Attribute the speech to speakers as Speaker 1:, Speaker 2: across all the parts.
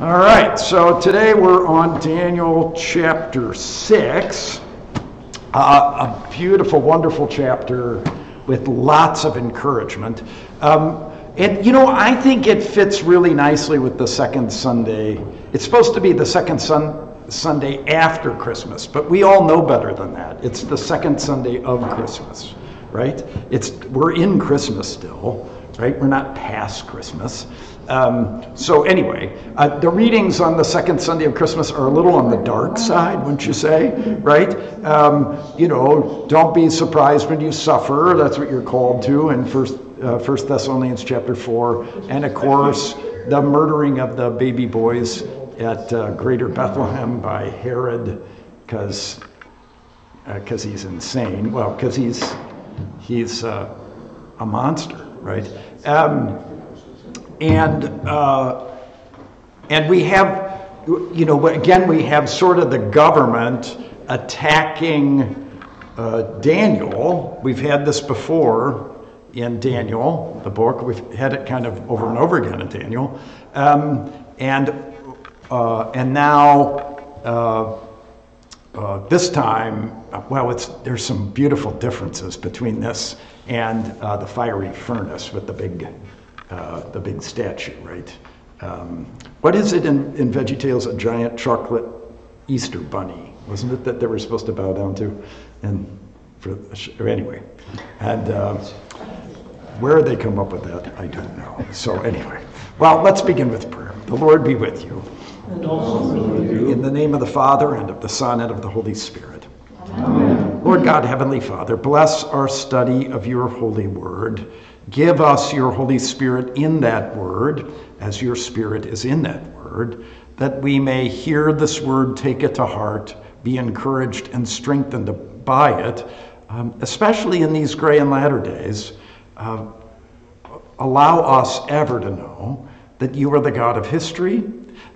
Speaker 1: All right, so today we're on Daniel chapter 6. Uh, a beautiful, wonderful chapter with lots of encouragement. Um, and you know, I think it fits really nicely with the second Sunday. It's supposed to be the second sun, Sunday after Christmas, but we all know better than that. It's the second Sunday of Christmas, right? It's we're in Christmas still, right? We're not past Christmas. Um, so anyway, uh, the readings on the second Sunday of Christmas are a little on the dark side, wouldn't you say? Right? Um, you know, don't be surprised when you suffer. That's what you're called to in First uh, First Thessalonians chapter four, and of course the murdering of the baby boys at uh, Greater Bethlehem by Herod, because because uh, he's insane. Well, because he's he's uh, a monster, right? Um, and uh, and we have, you know, again, we have sort of the government attacking uh, Daniel. We've had this before in Daniel, the book. We've had it kind of over and over again in Daniel, um, and uh, and now. Uh, uh, this time, well, it's, there's some beautiful differences between this and uh, the fiery furnace with the big uh, the big statue, right? Um, what is it in, in VeggieTales? A giant chocolate Easter bunny, wasn't it that they were supposed to bow down to? And for anyway, and uh, where they come up with that, I don't know. So anyway, well, let's begin with prayer. The Lord be with you.
Speaker 2: And also with you.
Speaker 1: In the name of the Father and of the Son and of the Holy Spirit. Amen. Lord God, Heavenly Father, bless our study of your holy word Give us your Holy Spirit in that word, as your Spirit is in that word, that we may hear this word, take it to heart, be encouraged and strengthened by it, um, especially in these gray and latter days. Uh, allow us ever to know that you are the God of history,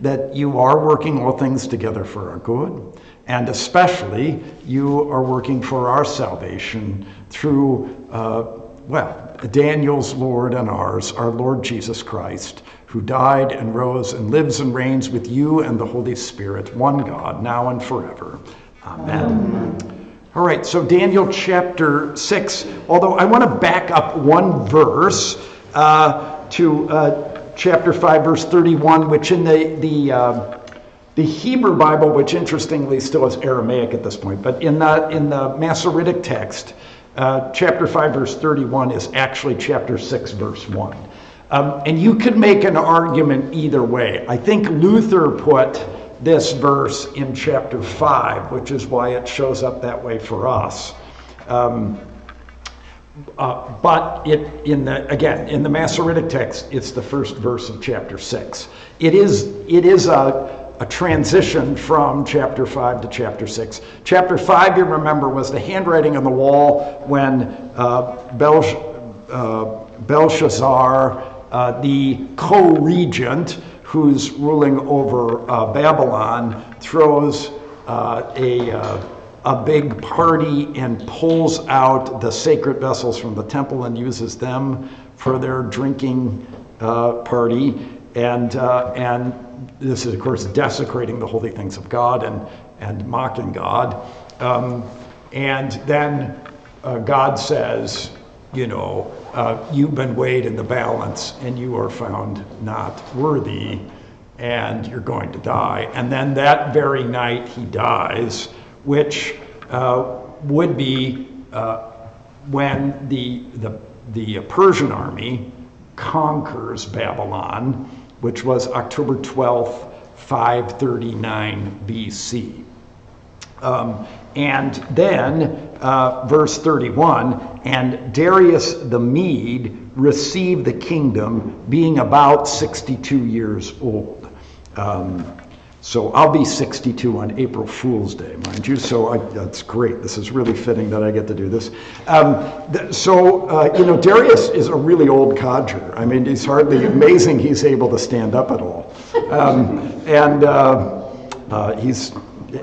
Speaker 1: that you are working all things together for our good, and especially you are working for our salvation through, uh, well, Daniel's Lord and ours, our Lord Jesus Christ, who died and rose and lives and reigns with you and the Holy Spirit, one God, now and forever. Amen. Amen. All right, so Daniel chapter 6, although I want to back up one verse uh, to uh, chapter 5, verse 31, which in the, the, uh, the Hebrew Bible, which interestingly still is Aramaic at this point, but in the, in the Masoretic text, uh, chapter 5, verse 31 is actually chapter 6, verse 1. Um, and you could make an argument either way. I think Luther put this verse in chapter 5, which is why it shows up that way for us. Um, uh, but it, in the, again, in the Masoretic text, it's the first verse of chapter 6. It is, it is a, a transition from chapter 5 to chapter 6. Chapter 5, you remember, was the handwriting on the wall when uh, uh, Belshazzar, uh, the co regent who's ruling over uh, Babylon, throws uh, a, uh, a big party and pulls out the sacred vessels from the temple and uses them for their drinking party. And, and this is, of course, desecrating the holy things of God and, and mocking God. Um, and then uh, God says, you know, uh, you've been weighed in the balance and you are found not worthy and you're going to die. And then that very night he dies, which uh, would be uh, when the, the, the Persian army conquers Babylon which was October 12th, 539 BC. Um, and then, uh, verse 31 and Darius the Mede received the kingdom, being about 62 years old. Um, so I'll be 62 on April Fool's Day, mind you. So I, that's great. This is really fitting that I get to do this. Um, th- so, uh, you know, Darius is a really old codger. I mean, he's hardly amazing he's able to stand up at all. Um, and uh, uh, he's,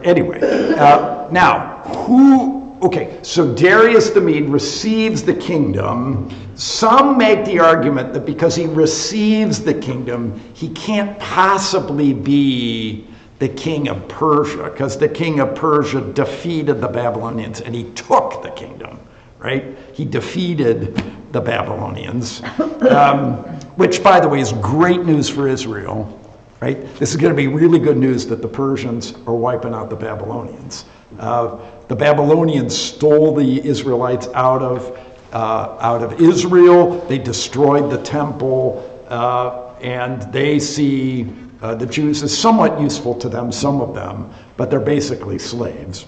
Speaker 1: anyway. Uh, now, who okay, so Darius the Mede receives the kingdom. Some make the argument that because he receives the kingdom, he can't possibly be the king of Persia, because the king of Persia defeated the Babylonians and he took the kingdom, right? He defeated the Babylonians, um, which, by the way, is great news for Israel, right? This is going to be really good news that the Persians are wiping out the Babylonians. Uh, the Babylonians stole the Israelites out of, uh, out of Israel. They destroyed the temple, uh, and they see uh, the Jews is somewhat useful to them, some of them, but they're basically slaves.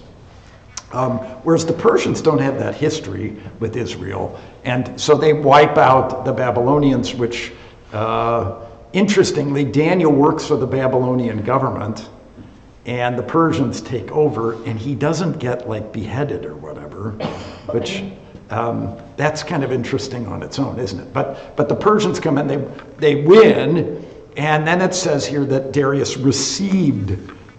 Speaker 1: Um, whereas the Persians don't have that history with Israel, and so they wipe out the Babylonians, which, uh, interestingly, Daniel works for the Babylonian government and the Persians take over, and he doesn't get like beheaded or whatever, which um, that's kind of interesting on its own, isn't it? But but the Persians come in, they they win, and then it says here that Darius received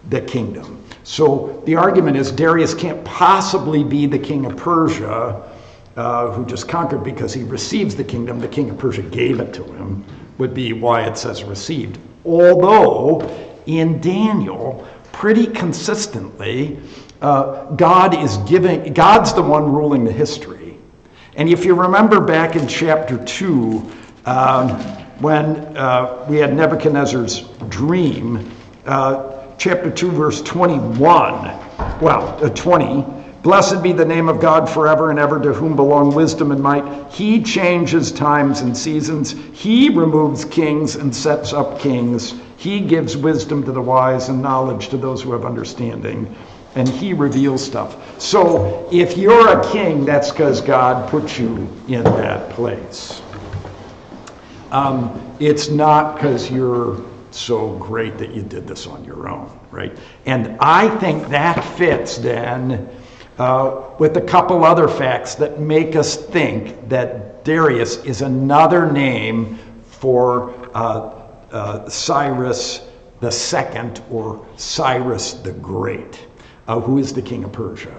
Speaker 1: the kingdom. So the argument is Darius can't possibly be the king of Persia. Uh, who just conquered because he receives the kingdom, the king of Persia gave it to him, would be why it says received. Although in Daniel, pretty consistently, uh, God is giving, God's the one ruling the history. And if you remember back in chapter 2, um, when uh, we had Nebuchadnezzar's dream, uh, chapter 2, verse 21, well, uh, 20, Blessed be the name of God forever and ever, to whom belong wisdom and might. He changes times and seasons. He removes kings and sets up kings. He gives wisdom to the wise and knowledge to those who have understanding. And he reveals stuff. So if you're a king, that's because God put you in that place. Um, it's not because you're so great that you did this on your own, right? And I think that fits then uh, with a couple other facts that make us think that Darius is another name for uh, uh, Cyrus the Second or Cyrus the Great, uh, who is the king of Persia.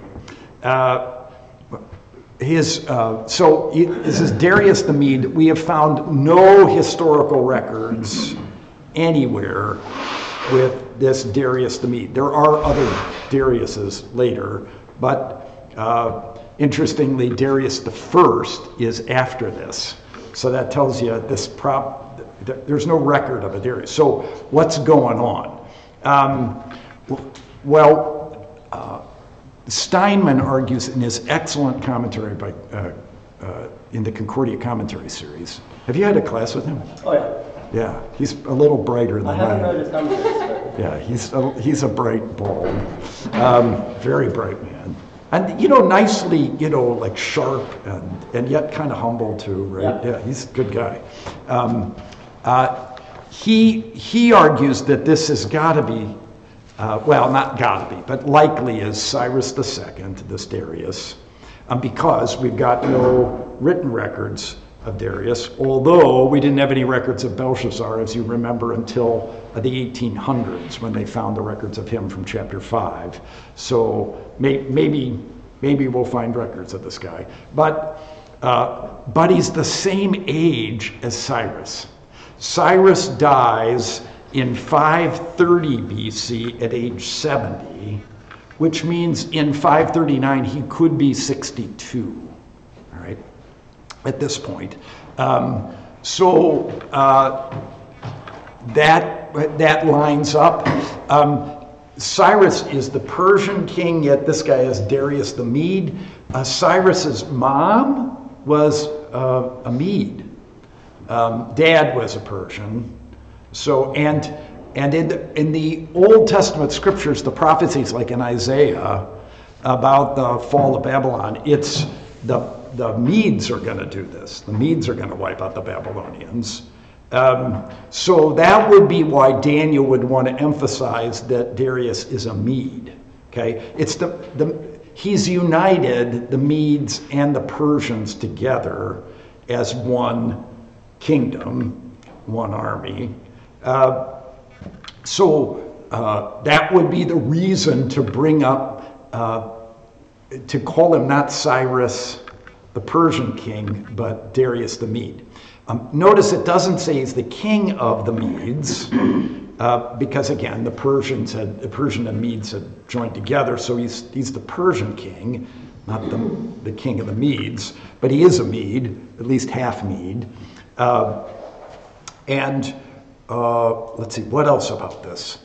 Speaker 1: His, uh, so this is Darius the Mede. We have found no historical records anywhere with this Darius the Mede. There are other Dariuses later, but uh, interestingly, Darius the First is after this. So that tells you this prop. There's no record of a Darius. So what's going on? Um, well, Steinmann argues in his excellent commentary by, uh, uh, in the Concordia Commentary series. Have you had a class with him?
Speaker 2: Oh, yeah.
Speaker 1: Yeah, he's a little brighter than
Speaker 2: I haven't heard his commentaries, but
Speaker 1: Yeah, he's a, he's a bright bulb, um, very bright man, and you know, nicely, you know, like sharp and and yet kind of humble too, right?
Speaker 2: Yeah.
Speaker 1: Yeah, he's a good guy. Um, uh, he he argues that this has got to be, uh, well, not be, but likely is Cyrus II, this Darius, um, because we've got no written records of Darius, although we didn't have any records of Belshazzar, as you remember, until the 1800s when they found the records of him from chapter 5. So may, maybe, maybe we'll find records of this guy. But, uh, but he's the same age as Cyrus. Cyrus dies in 530 BC at age 70, which means in 539 he could be 62. All right at this point. Um, so uh, that, that lines up. Um, Cyrus is the Persian king, yet this guy is Darius the Mede. Uh, Cyrus's mom was uh, a Mede. Um, dad was a Persian. So, and, and in, the, in the Old Testament scriptures, the prophecies like in Isaiah about the fall of Babylon, it's the, the Medes are going to do this. The Medes are going to wipe out the Babylonians. Um, so that would be why Daniel would want to emphasize that Darius is a Mede. Okay, it's the, the he's united the Medes and the Persians together as one kingdom, one army. Uh, so uh, that would be the reason to bring up uh, to call him not Cyrus, the Persian king, but Darius the Mede. Um, notice it doesn't say he's the king of the Medes, uh, because again, the Persians had the Persian and Medes had joined together, so he's he's the Persian king, not the, the king of the Medes, but he is a Mede, at least half Mede. Uh, and uh, let's see, what else about this?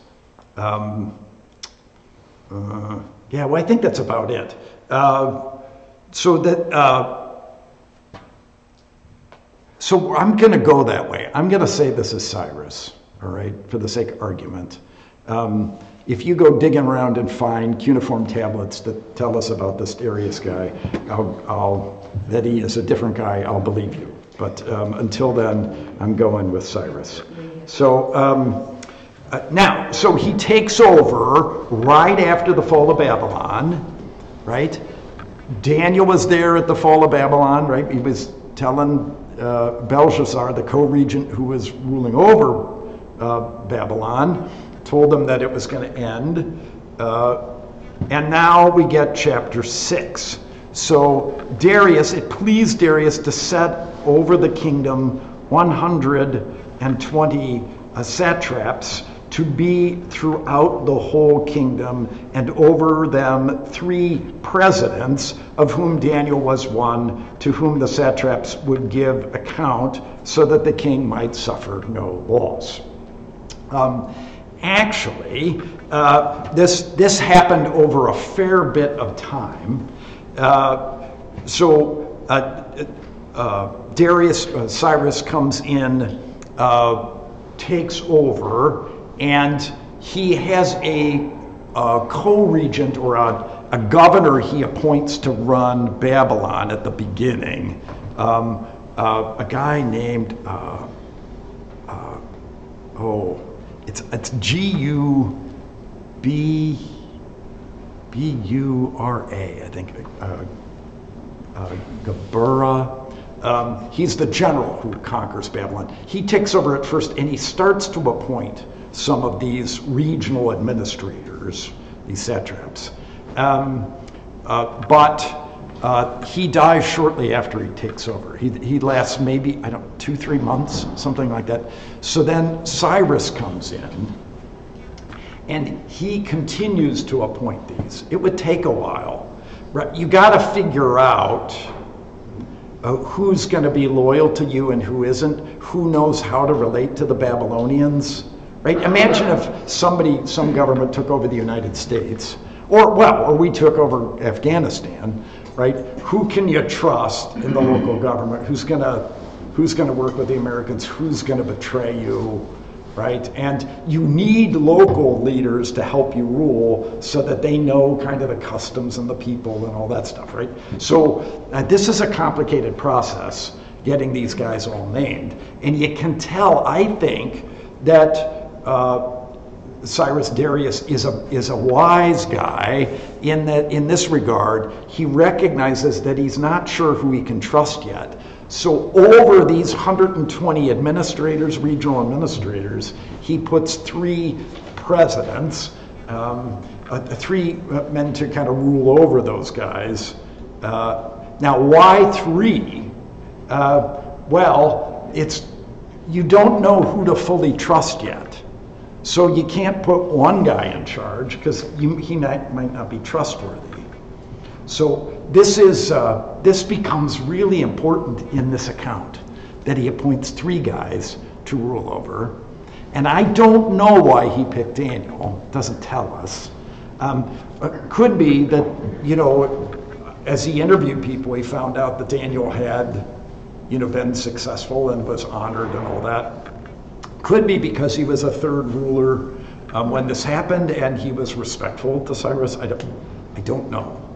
Speaker 1: Um, uh, yeah, well, I think that's about it. Uh, so that uh, so I'm going to go that way. I'm going to say this is Cyrus, all right, for the sake of argument. Um, if you go digging around and find cuneiform tablets that tell us about this Darius guy, I'll, I'll, that he is a different guy, I'll believe you. But um, until then, I'm going with Cyrus. So um, uh, now, so he takes over right after the fall of Babylon, right? Daniel was there at the fall of Babylon, right? He was telling uh, Belshazzar, the co-regent who was ruling over uh, Babylon, told them that it was going to end. Uh, and now we get chapter 6. So Darius, it pleased Darius to set over the kingdom 120 uh, satraps to be throughout the whole kingdom, and over them three presidents, of whom Daniel was one, to whom the satraps would give account, so that the king might suffer no loss. Um, actually, uh, this, this happened over a fair bit of time. Uh, so uh, uh Darius, uh, Cyrus comes in, uh, takes over, and he has a, a co-regent or a, a, governor he appoints to run Babylon at the beginning. Um, uh, a guy named uh, uh, oh, it's it's G U B B U R A, I think. Uh, uh, Gabura. Um, he's the general who conquers Babylon. He takes over at first and he starts to appoint some of these regional administrators, these satraps. Um, uh, but uh, he dies shortly after he takes over. He, he lasts maybe, I don't two, three months, something like that. So then Cyrus comes in and he continues to appoint these. It would take a while. Right? You got to figure out uh, who's going to be loyal to you and who isn't, who knows how to relate to the Babylonians. Right? Imagine if somebody, some government took over the United States, or well, or we took over Afghanistan, right? Who can you trust in the local government? Who's gonna who's gonna work with the Americans? Who's gonna betray you? Right? And you need local leaders to help you rule so that they know kind of the customs and the people and all that stuff, right? So uh, this is a complicated process getting these guys all named. And you can tell, I think, that uh, Cyrus Darius is a, is a wise guy in that in this regard, he recognizes that he's not sure who he can trust yet. So over these 120 administrators, regional administrators, he puts three presidents, um, uh, three men to kind of rule over those guys. Uh, now, why three? Uh, well, it's you don't know who to fully trust yet. So you can't put one guy in charge because he might, might not be trustworthy. So this is uh, this becomes really important in this account that he appoints three guys to rule over, and I don't know why he picked Daniel. Doesn't tell us. Um, could be that you know, as he interviewed people, he found out that Daniel had, you know, been successful and was honored and all that. Could be because he was a third ruler um, when this happened and he was respectful to Cyrus. I don't, I don't know.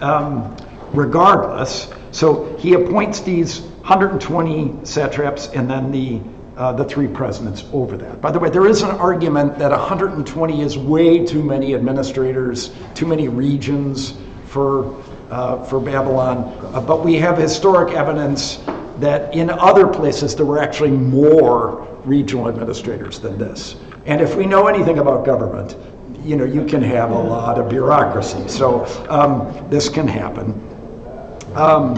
Speaker 1: Um, regardless, so he appoints these 120 satraps and then the uh, the three presidents over that. By the way, there is an argument that 120 is way too many administrators, too many regions for uh, for Babylon. Uh, but we have historic evidence that in other places there were actually more regional administrators than this. And if we know anything about government, you know, you can have a lot of bureaucracy. So um, this can happen. Um,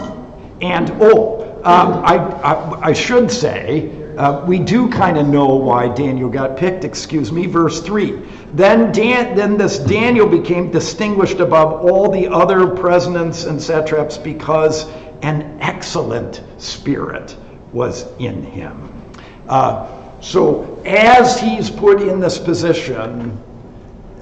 Speaker 1: and oh, um, I, I, I, should say, uh, we do kind of know why Daniel got picked, excuse me, verse 3. Then, Dan, then this Daniel became distinguished above all the other presidents and satraps because an excellent spirit was in him. Uh, so, as he's put in this position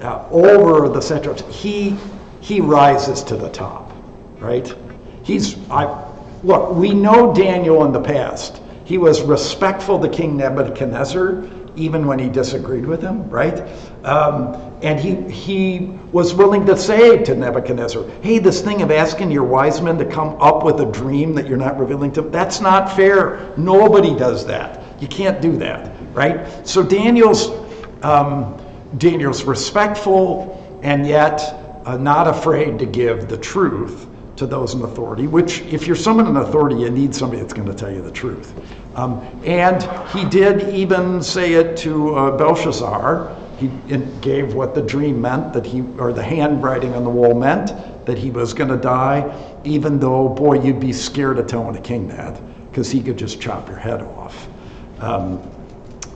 Speaker 1: uh, over the satraps, he, he rises to the top, right? He's, I, look, we know Daniel in the past. He was respectful to King Nebuchadnezzar, even when he disagreed with him, right? Um, and he, he was willing to say to Nebuchadnezzar, hey, this thing of asking your wise men to come up with a dream that you're not revealing to them, that's not fair. Nobody does that. You can't do that, right? So Daniel's, um, Daniel's respectful and yet uh, not afraid to give the truth to those in authority, which, if you're someone in authority, you need somebody that's going to tell you the truth. Um, and he did even say it to uh, Belshazzar. He gave what the dream meant, that he, or the handwriting on the wall meant, that he was going to die, even though, boy, you'd be scared of telling a king that, because he could just chop your head off. Um,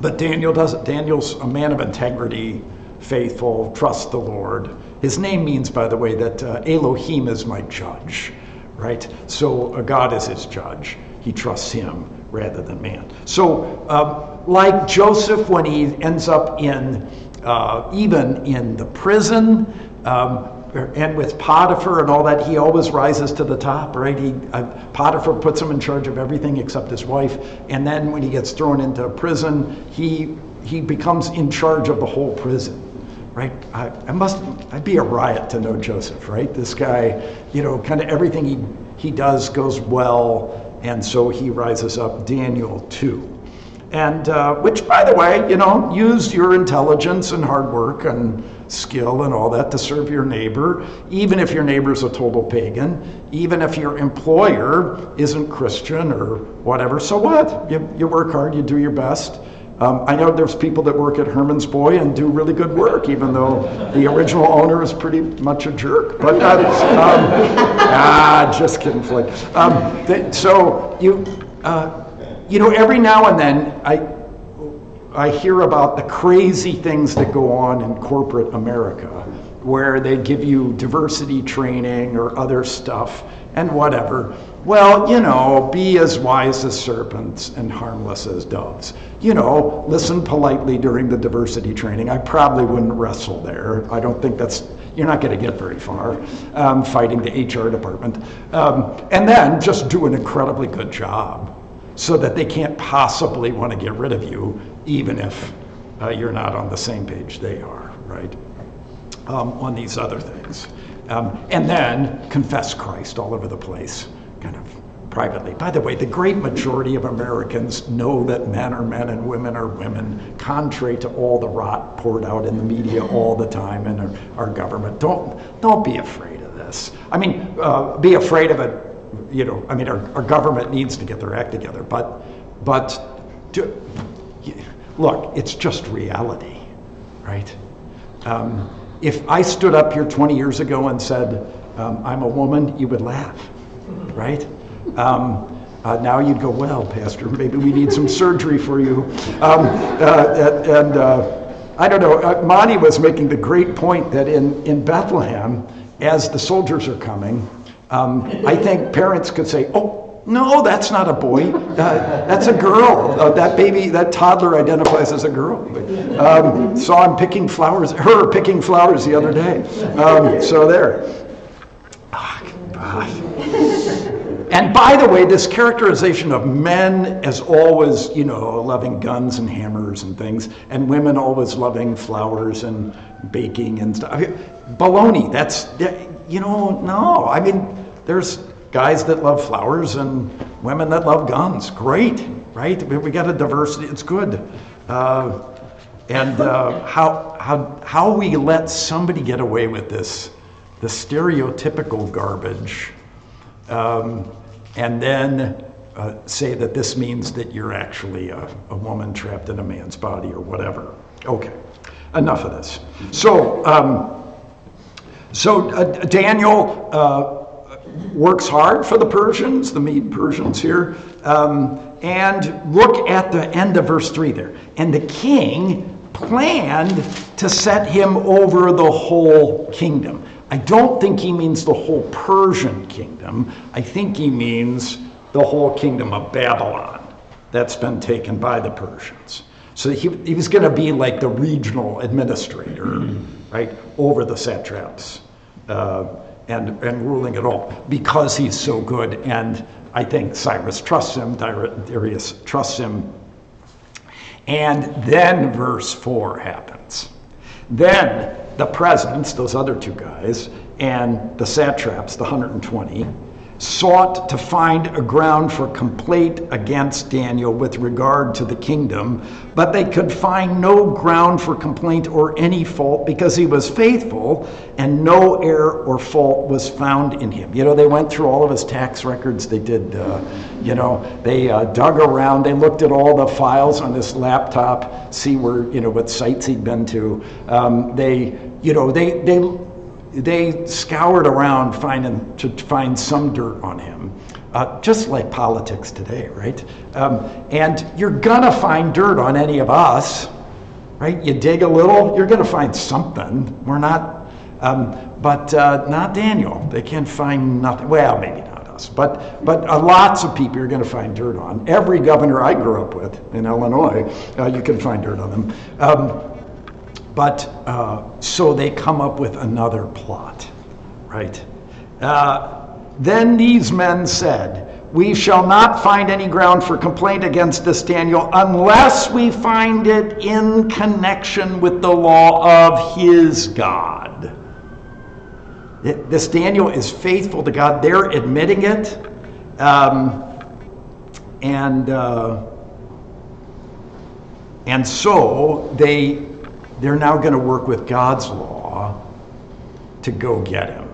Speaker 1: but Daniel doesn't. Daniel's a man of integrity, faithful, trust the Lord. His name means, by the way, that uh, Elohim is my judge, right? So uh, God is his judge. He trusts him rather than man. So, um, like Joseph, when he ends up in, uh, even in the prison, um, and with Potiphar and all that, he always rises to the top, right? He, uh, Potiphar puts him in charge of everything except his wife, and then when he gets thrown into prison, he he becomes in charge of the whole prison right? I, I must, I'd be a riot to know Joseph, right? This guy, you know, kind of everything he, he does goes well, and so he rises up. Daniel too. And uh, which, by the way, you know, use your intelligence and hard work and skill and all that to serve your neighbor, even if your neighbor's a total pagan, even if your employer isn't Christian or whatever. So what? You, you work hard, you do your best. Um, I know there's people that work at Herman's Boy and do really good work, even though the original owner is pretty much a jerk. But uh, um, ah, just kidding, Floyd. Um, so you, uh, you know, every now and then I, I hear about the crazy things that go on in corporate America, where they give you diversity training or other stuff and whatever. Well, you know, be as wise as serpents and harmless as doves. You know, listen politely during the diversity training. I probably wouldn't wrestle there. I don't think that's, you're not going to get very far um, fighting the HR department. Um, and then just do an incredibly good job so that they can't possibly want to get rid of you, even if uh, you're not on the same page they are, right? Um, on these other things. Um, and then confess Christ all over the place kind of privately. By the way, the great majority of Americans know that men are men and women are women, contrary to all the rot poured out in the media all the time and our, our government. Don't, don't be afraid of this. I mean, uh, be afraid of it. You know, I mean, our, our government needs to get their act together, but, but look, it's just reality, right? Um, if I stood up here 20 years ago and said, um, I'm a woman, you would laugh right? Um, uh, now you'd go, well, Pastor, maybe we need some surgery for you. Um, uh, and uh, I don't know, uh, Monty was making the great point that in, in Bethlehem, as the soldiers are coming, um, I think parents could say, oh, no, that's not a boy. Uh, that's a girl. Uh, that baby, that toddler identifies as a girl. Um, saw him picking flowers, her picking flowers the other day. Um, so there. Oh. And by the way, this characterization of men as always, you know, loving guns and hammers and things, and women always loving flowers and baking and stuff. baloney. That's, you know, no. I mean, there's guys that love flowers and women that love guns. Great, right? We got a diversity. It's good. Uh, and uh, how, how, how we let somebody get away with this, the stereotypical garbage um, and then uh, say that this means that you're actually a, a, woman trapped in a man's body or whatever. Okay. enough of this. So, um, so uh, Daniel uh, works hard for the Persians, the Mede Persians here. Um, and look at the end of verse 3 there. And the king planned to set him over the whole kingdom. I don't think he means the whole Persian kingdom. I think he means the whole kingdom of Babylon that's been taken by the Persians. So he, he was going to be like the regional administrator, right, over the satraps uh, and, and ruling it all because he's so good. And I think Cyrus trusts him, Darius trusts him. And then verse 4 happens. Then the presidents, those other two guys, and the satraps, the 120, sought to find a ground for complaint against Daniel with regard to the kingdom, but they could find no ground for complaint or any fault because he was faithful and no error or fault was found in him. You know, they went through all of his tax records. They did, uh, you know, they uh, dug around. They looked at all the files on this laptop, see where, you know, what sites he'd been to. Um, they, you know, they, they they scoured around finding, to find some dirt on him, uh, just like politics today, right? Um, and you're gonna find dirt on any of us, right? You dig a little, you're gonna find something. We're not, um, but uh, not Daniel. They can't find nothing. Well, maybe not us, but but uh, lots of people you're to find dirt on. Every governor I grew up with in Illinois, uh, you can find dirt on them. Um, but uh, so they come up with another plot, right? Uh, then these men said, We shall not find any ground for complaint against this Daniel unless we find it in connection with the law of his God. This Daniel is faithful to God. They're admitting it. Um, and, uh, and so they they're now going to work with God's law to go get him.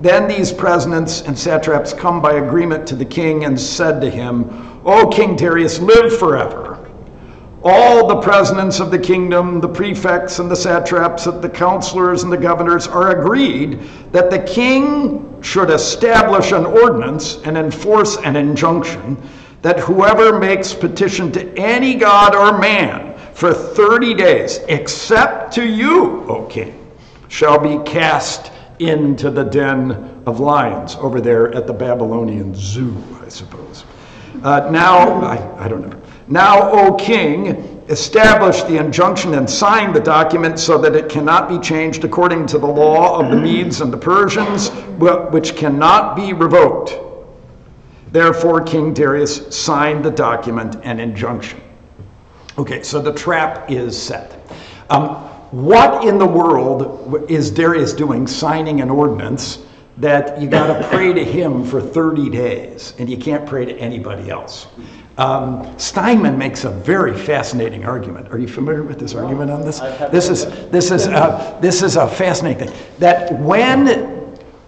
Speaker 1: Then these presidents and satraps come by agreement to the king and said to him, O King Darius, live forever. All the presidents of the kingdom, the prefects and the satraps, the counselors and the governors are agreed that the king should establish an ordinance and enforce an injunction that whoever makes petition to any god or man for 30 days, except to you, O king, shall be cast into the den of lions over there at the Babylonian zoo, I suppose. Uh, now, I, I don't know. Now, O king, establish the injunction and sign the document so that it cannot be changed according to the law of the Medes and the Persians, which cannot be revoked. Therefore, King Darius signed the document and injunction. Okay, so the trap is set. Um, what in the world is Darius doing signing an ordinance that you got to pray to him for 30 days and you can't pray to anybody else? Um, Steinmann makes a very fascinating argument. Are you familiar with this argument on this? This is this is uh, this is a fascinating thing. That when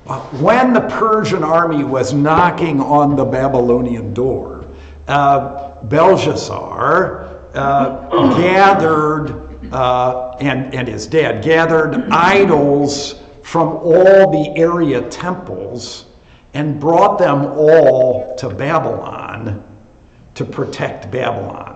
Speaker 1: uh, when the Persian army was knocking on the Babylonian door, uh, Belshazzar uh, gathered, uh, and, and his dad, gathered idols from all the area temples and brought them all to Babylon to protect Babylon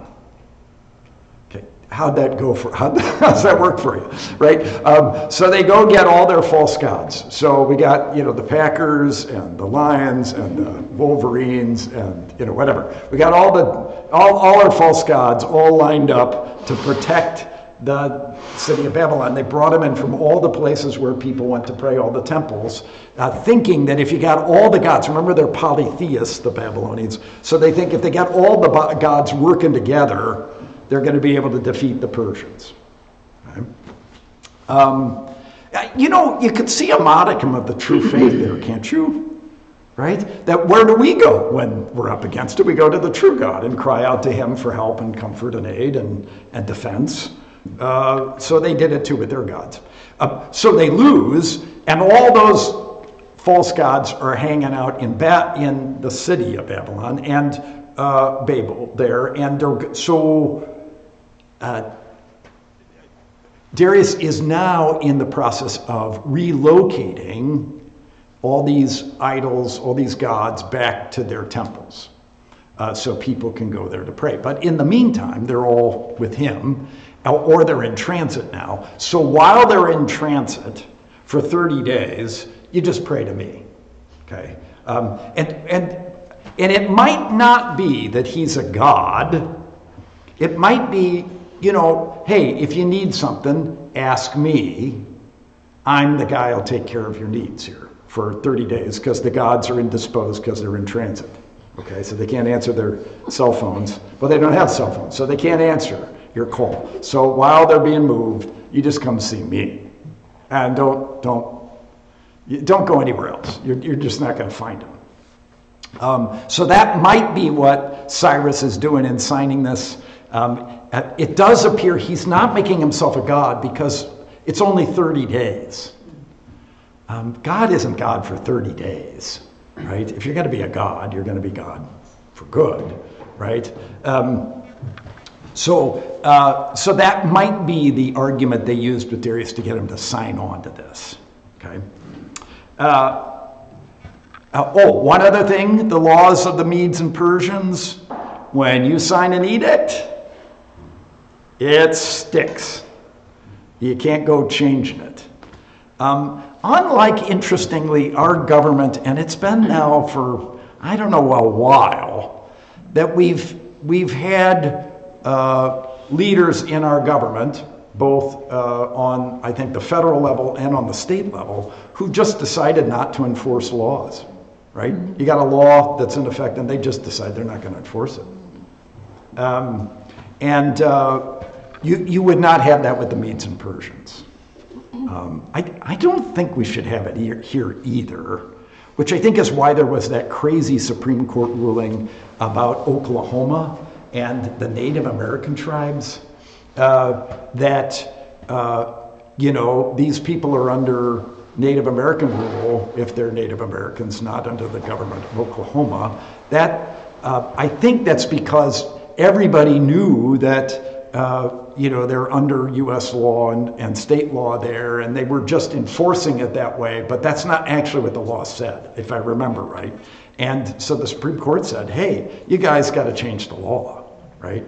Speaker 1: how'd that go for how does that work for you right? Um, so they go get all their false gods. So we got you know the packers and the lions and the wolverines and you know whatever. We got all the all, all our false gods all lined up to protect the city of babylon. They brought them in from all the places where people went to pray all the temples uh, thinking that if you got all the gods remember they're polytheists the babylonians so they think if they got all the gods working together they're going to be able to defeat the Persians. Um, you know, you could see a modicum of the true faith there, can't you? Right? That where do we go when we're up against it? We go to the true God and cry out to Him for help and comfort and aid and, and defense. Uh, so they did it too with their gods. Uh, so they lose, and all those false gods are hanging out in, ba- in the city of Babylon and uh, Babel there, and they're so uh, Darius is now in the process of relocating all these idols, all these gods back to their temples uh, so people can go there to pray. But in the meantime, they're all with him, or they're in transit now. So while they're in transit for 30 days, you just pray to me. Okay? Um, and, and, and it might not be that he's a God. It might be, you know, hey, if you need something, ask me. I'm the guy who'll take care of your needs here for 30 days because the gods are indisposed because they're in transit. Okay, so they can't answer their cell phones. Well, they don't have cell phones, so they can't answer your call. So while they're being moved, you just come see me, and don't don't don't go anywhere else. You're, you're just not going to find them. Um, so that might be what Cyrus is doing in signing this. Um, it does appear he's not making himself a god because it's only 30 days. Um, God isn't God for 30 days right? If you're going to be a God, you're going to be God for good, right? Um, so, uh, so that might be the argument they used with Darius to get him to sign on to this. Okay. Uh, uh, oh, one other thing: the laws of the Medes and Persians. When you sign an edict, it sticks. You can't go changing it. Um, Unlike, interestingly, our government, and it's been now for, I don't know, a while, that we've, we've had uh, leaders in our government, both uh, on, I think, the federal level and on the state level, who just decided not to enforce laws, right? You got a law that's in effect, and they just decide they're not going to enforce it. Um, and uh, you, you would not have that with the Medes and Persians. Um, I, I don't think we should have it here either, which I think is why there was that crazy Supreme Court ruling about Oklahoma and the Native American tribes uh, that, uh, you know, these people are under Native American rule if they're Native Americans, not under the government of Oklahoma. That, uh, I think that's because everybody knew that uh, you know, they're under US law and, and state law there, and they were just enforcing it that way, but that's not actually what the law said, if I remember right. And so the Supreme Court said, hey, you guys got to change the law, right?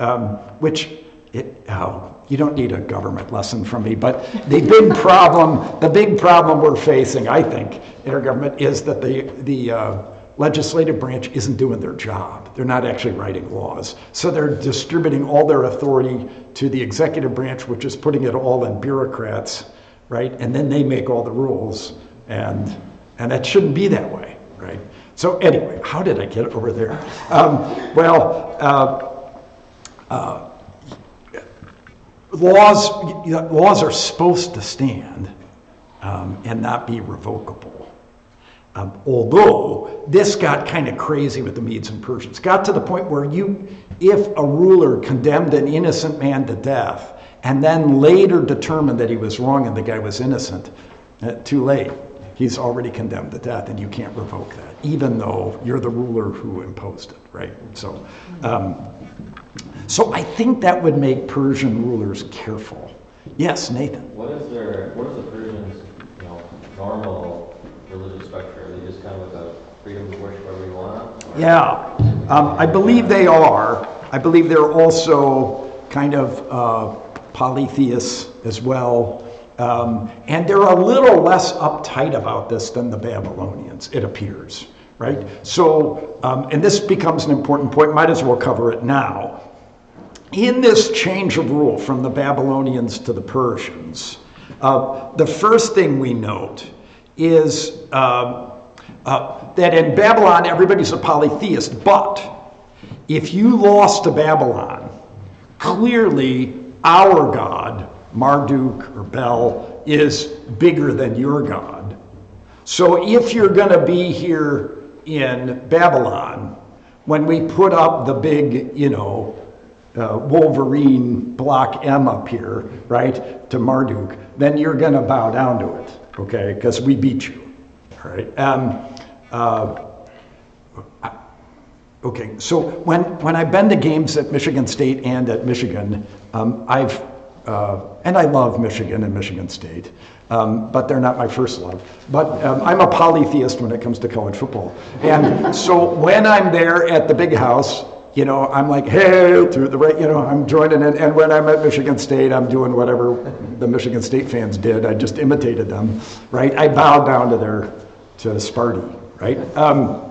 Speaker 1: Um, which, it, oh, you don't need a government lesson from me, but the big problem, the big problem we're facing, I think, in our government is that the, the, uh, legislative branch isn't doing their job. They're not actually writing laws. So they're distributing all their authority to the executive branch, which is putting it all in bureaucrats, right? And then they make all the rules. And, and that shouldn't be that way, right? So anyway, how did I get over there? Um, well, uh, uh, laws, laws are supposed to stand um, and not be revocable. Um, although this got kind of crazy with the Medes and Persians, got to the point where you, if a ruler condemned an innocent man to death and then later determined that he was wrong and the guy was innocent, uh, too late. He's already condemned to death, and you can't revoke that, even though you're the ruler who imposed it, right? So, um, so I think that would make Persian rulers careful. Yes, Nathan.
Speaker 2: What is their? What is the Persians' you know, normal kind of a freedom to worship wherever you want?
Speaker 1: Yeah, um, I believe they are. I believe they're also kind of uh, polytheists as well. Um, and they're a little less uptight about this than the Babylonians, it appears, right? So, um, and this becomes an important point, might as well cover it now. In this change of rule from the Babylonians to the Persians, uh, the first thing we note is um, uh, that in Babylon everybody's a polytheist, but if you lost to Babylon, clearly our God, Marduk or Bel, is bigger than your God. So if you're going to be here in Babylon, when we put up the big, you know, uh, Wolverine block M up here, right, to Marduk, then you're going to bow down to it, okay, because we beat you. Right. Um, uh, okay, so when, when I've been to games at Michigan State and at Michigan, um, I've uh, and I love Michigan and Michigan State, um, but they're not my first love. But um, I'm a polytheist when it comes to college football. And so when I'm there at the big house, you know, I'm like, hey, through the right, you know, I'm joining in. And when I'm at Michigan State, I'm doing whatever the Michigan State fans did. I just imitated them, right? I bowed down to their, to Sparty, right? Um,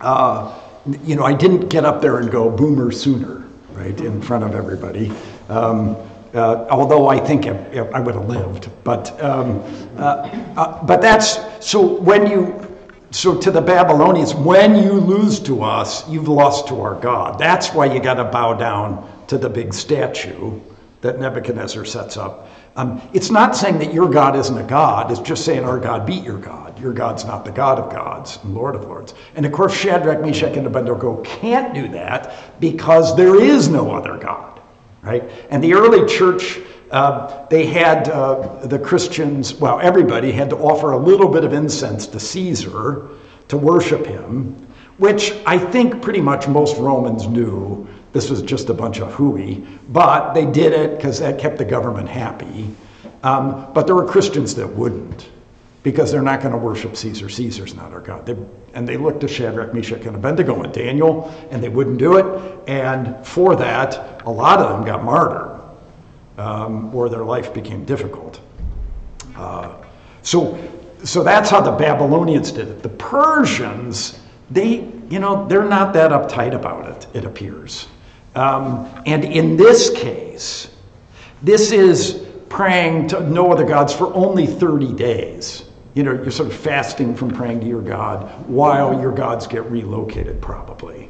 Speaker 1: uh, you know, I didn't get up there and go boomer sooner, right, in front of everybody. Um, uh, although I think I, I would have lived, but um, uh, uh, but that's so when you so to the Babylonians, when you lose to us, you've lost to our God. That's why you got to bow down to the big statue that Nebuchadnezzar sets up. Um, it's not saying that your God isn't a God. It's just saying our God beat your God. Your God's not the God of gods and Lord of lords. And of course, Shadrach, Meshach, and Abednego can't do that because there is no other God, right? And the early church, uh, they had uh, the Christians, well, everybody had to offer a little bit of incense to Caesar to worship him, which I think pretty much most Romans knew this was just a bunch of hooey, but they did it because that kept the government happy. Um, but there were Christians that wouldn't because they're not going to worship Caesar. Caesar's not our God. They, and they looked to Shadrach, Meshach, and Abednego and Daniel, and they wouldn't do it. And for that, a lot of them got martyred, um, or their life became difficult. Uh, so, so that's how the Babylonians did it. The Persians, they, you know, they're not that uptight about it. It appears. Um, and in this case, this is praying to no other gods for only 30 days. You know, you're sort of fasting from praying to your God while your gods get relocated, probably.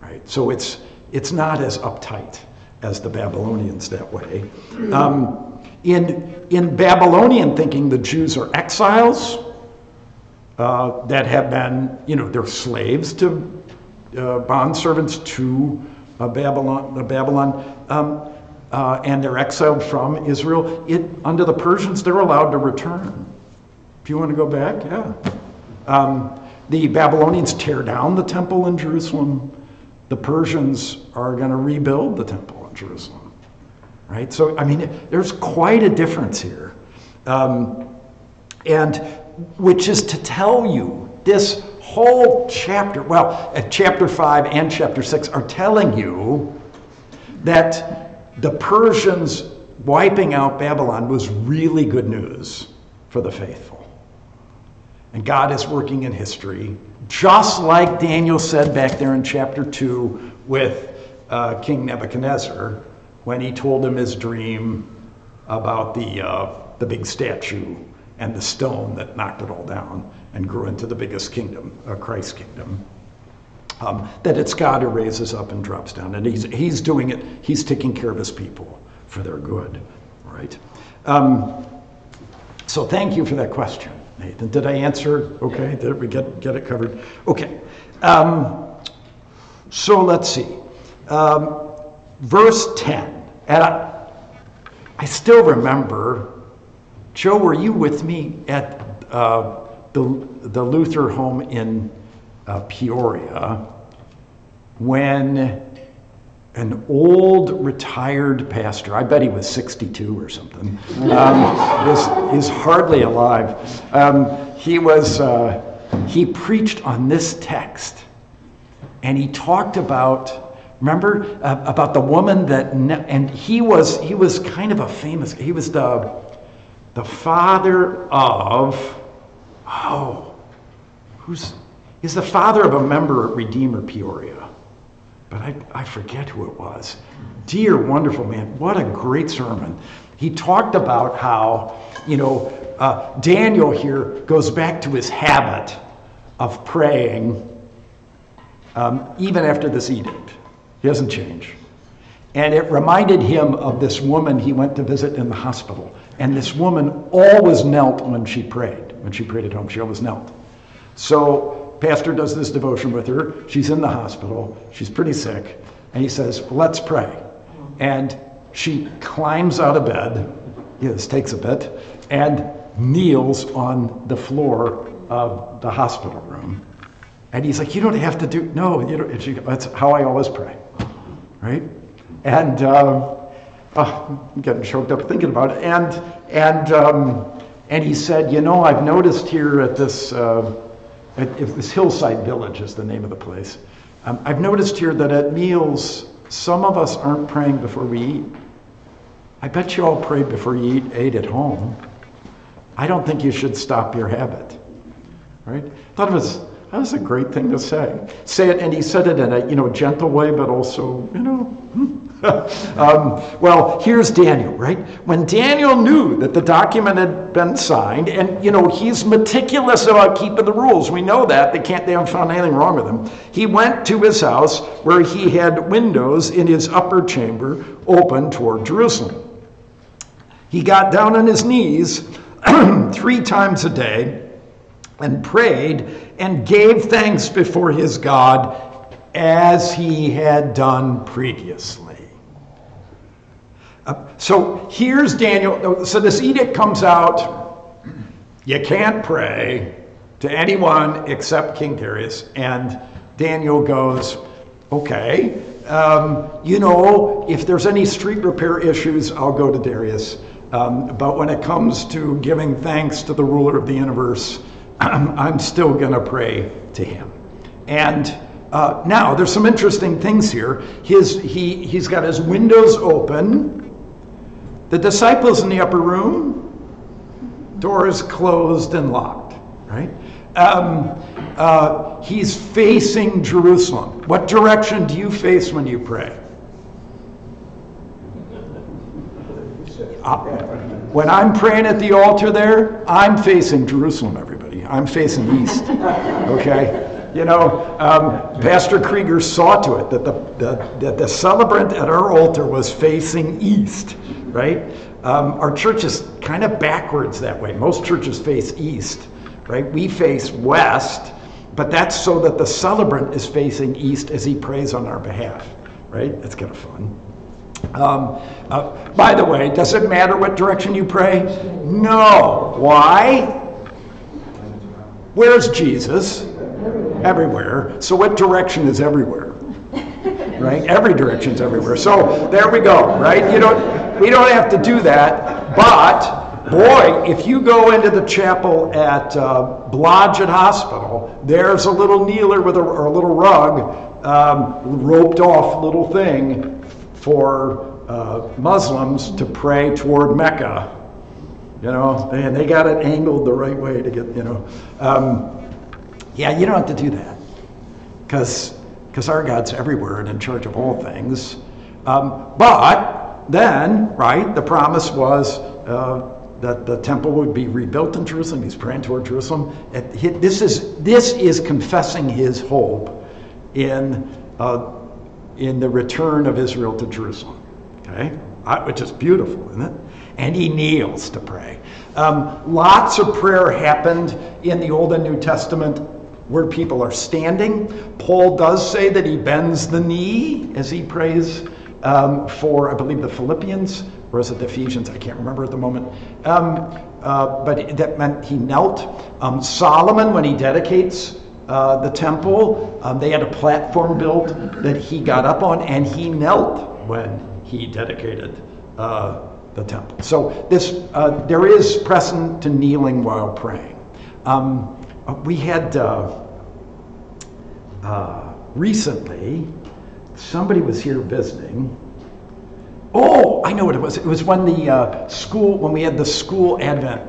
Speaker 1: Right? So it's, it's not as uptight as the Babylonians that way. Um, in, in Babylonian thinking, the Jews are exiles uh, that have been, you know, they're slaves to uh, bond servants to uh, Babylon, Babylon um, uh, and they're exiled from Israel. It, under the Persians, they're allowed to return. If you want to go back, yeah. Um, the Babylonians tear down the temple in Jerusalem. The Persians are going to rebuild the temple in Jerusalem. Right? So, I mean, there's quite a difference here. Um, and which is to tell you this whole chapter, well, uh, chapter 5 and chapter 6 are telling you that the Persians wiping out Babylon was really good news for the faithful. And God is working in history, just like Daniel said back there in chapter 2 with uh, King Nebuchadnezzar when he told him his dream about the, uh, the big statue and the stone that knocked it all down and grew into the biggest kingdom, uh, Christ's kingdom. Um, that it's God who raises up and drops down. And he's, he's doing it, he's taking care of his people for their good, right? Um, so thank you for that question, Nathan. Did I answer? Okay, did we get, get it covered? Okay. Um, so let's see. Um, verse 10. And I, I still remember, Joe, were you with me at uh, the, the Luther home in uh, Peoria when an old retired pastor, I bet he was 62 or something, um, is, is hardly alive. Um, he was, uh, he preached on this text and he talked about, remember, uh, about the woman that, ne- and he was, he was kind of a famous, he was the, the father of, Oh, who's he's the father of a member at Redeemer Peoria, but I, I forget who it was. Dear wonderful man, what a great sermon. He talked about how, you know, uh, Daniel here goes back to his habit of praying um, even after this edict. He doesn't change. And it reminded him of this woman he went to visit in the hospital. And this woman always knelt when she prayed when she prayed at home. She always knelt. So, Pastor does this devotion with her. She's in the hospital. She's pretty sick. And he says, Let's pray. And she climbs out of bed. Yeah, this takes a bit. And kneels on the floor of the hospital room. And he's like, You don't have to do, no, you don't. She, that's how I always pray. Right? And, uh, oh, I'm getting choked up thinking about it. And, and, um, and he said, You know, I've noticed here at this, uh, at this Hillside Village is the name of the place. Um, I've noticed here that at meals, some of us aren't praying before we eat. I bet you all prayed before you eat, ate at home. I don't think you should stop your habit. Right? Thought it was that was a great thing to say. Say it, and he said it in a you know gentle way, but also you know. Hmm. um, well, here's Daniel, right? When Daniel knew that the document had been signed, and you know he's meticulous about keeping the rules. We know that they can't. They haven't found anything wrong with him. He went to his house where he had windows in his upper chamber open toward Jerusalem. He got down on his knees three times a day and prayed and gave thanks before his God as he had done previously. So here's Daniel. So this edict comes out. You can't pray to anyone except King Darius. And Daniel goes, okay, um, you know, if there's any street repair issues, I'll go to Darius. Um, but when it comes to giving thanks to the ruler of the universe, I'm still going to pray to him. And uh, now, there's some interesting things here. His, he, he's got his windows open. The disciples in the upper room, doors closed and locked, right? Um, uh, he's facing Jerusalem. What direction do you face when you pray? Uh, when I'm praying at the altar there, I'm facing Jerusalem, everybody. I'm facing east. Okay? You know, um, Pastor Krieger saw to it that the, the, that the celebrant at our altar was facing east, right? Um, our church is kind of backwards that way. Most churches face east, right? We face west, but that's so that the celebrant is facing east as he prays on our behalf, right? That's kind of fun. Um, uh, by the way, does it matter what direction you pray? No. Why? Where's Jesus? Everywhere. So, what direction is everywhere? Right? Every direction's everywhere. So, there we go, right? You don't, we don't have to do that, but boy, if you go into the chapel at uh, Blodgett Hospital, there's a little kneeler with a, or a little rug, um, roped off little thing for uh, Muslims to pray toward Mecca. You know, and they got it angled the right way to get, you know. Um, yeah, you don't have to do that because our God's everywhere and in charge of all things. Um, but then, right, the promise was uh, that the temple would be rebuilt in Jerusalem. He's praying toward Jerusalem. This is, this is confessing his hope in uh, in the return of Israel to Jerusalem. Okay? Which is beautiful, isn't it? And he kneels to pray. Um, lots of prayer happened in the Old and New Testament where people are standing. Paul does say that he bends the knee as he prays um, for, I believe, the Philippians, or is it the Ephesians? I can't remember at the moment. Um, uh, but that meant he knelt. Um, Solomon, when he dedicates uh, the temple. Um, they had a platform built that he got up on, and he knelt when he dedicated uh, the temple. So this, uh, there is precedent to kneeling while praying. Um, we had uh, uh, recently somebody was here visiting. Oh, I know what it was. It was when the school, when we had the school Advent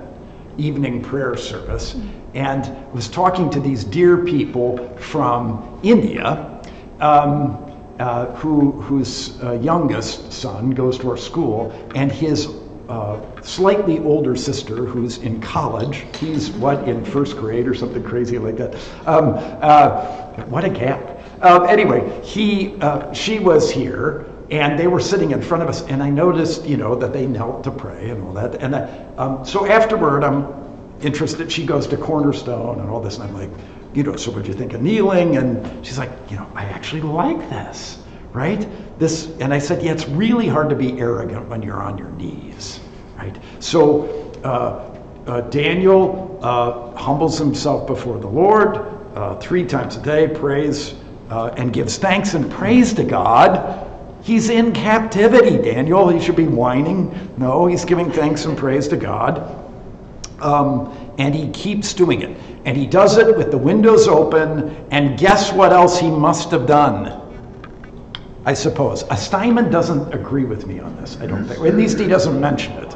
Speaker 1: evening prayer service and was talking to these dear people from India um, uh, who, whose uh, youngest son goes to our school, and his uh, slightly older sister who's in college. He's what in first grade or something crazy like that. Um, uh, what a gap. Um, anyway, he, uh, she was here, and they were sitting in front of us, and I noticed, you know, that they knelt to pray and all that. And I, um, so afterward, I'm interested. She goes to Cornerstone and all this, and I'm like, you know, so what do you think of kneeling? And she's like, you know, I actually like this, right? This, and I said, yeah, it's really hard to be arrogant when you're on your knees, right? So uh, uh, Daniel uh, humbles himself before the Lord uh, three times a day, prays uh, and gives thanks and praise to God He's in captivity, Daniel. He should be whining. No, he's giving thanks and praise to God. Um, and he keeps doing it. And he does it with the windows open. And guess what else he must have done? I suppose. A Steinmann doesn't agree with me on this, I don't think. Or at least he doesn't mention it.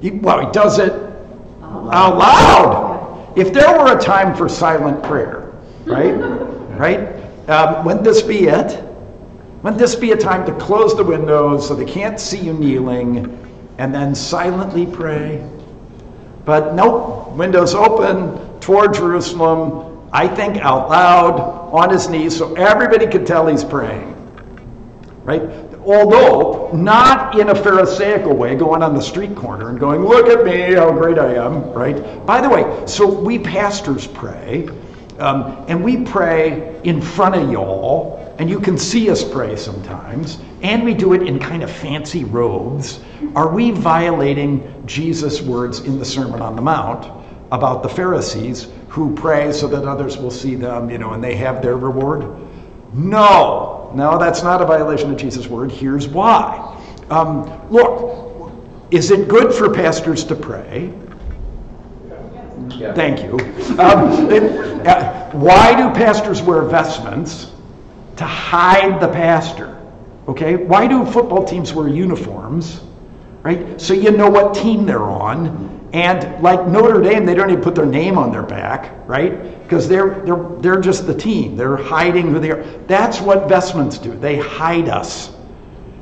Speaker 1: He, well, he does it out loud. If there were a time for silent prayer, right? right? Um, wouldn't this be it? Wouldn't this be a time to close the windows so they can't see you kneeling and then silently pray? But nope, windows open toward Jerusalem, I think out loud, on his knees, so everybody could tell he's praying. Right? Although not in a Pharisaical way, going on the street corner and going, look at me, how great I am, right? By the way, so we pastors pray, um, and we pray in front of y'all, and you can see us pray sometimes, and we do it in kind of fancy robes. Are we violating Jesus' words in the Sermon on the Mount about the Pharisees who pray so that others will see them, you know, and they have their reward? No, no, that's not a violation of Jesus' word. Here's why. Um, look, is it good for pastors to pray?
Speaker 2: Yeah.
Speaker 1: Thank you. Um, it- uh, why do pastors wear vestments? To hide the pastor. Okay? Why do football teams wear uniforms? Right? So you know what team they're on. And like Notre Dame, they don't even put their name on their back, right? Because they're, they're, they're just the team. They're hiding who they are. That's what vestments do. They hide us.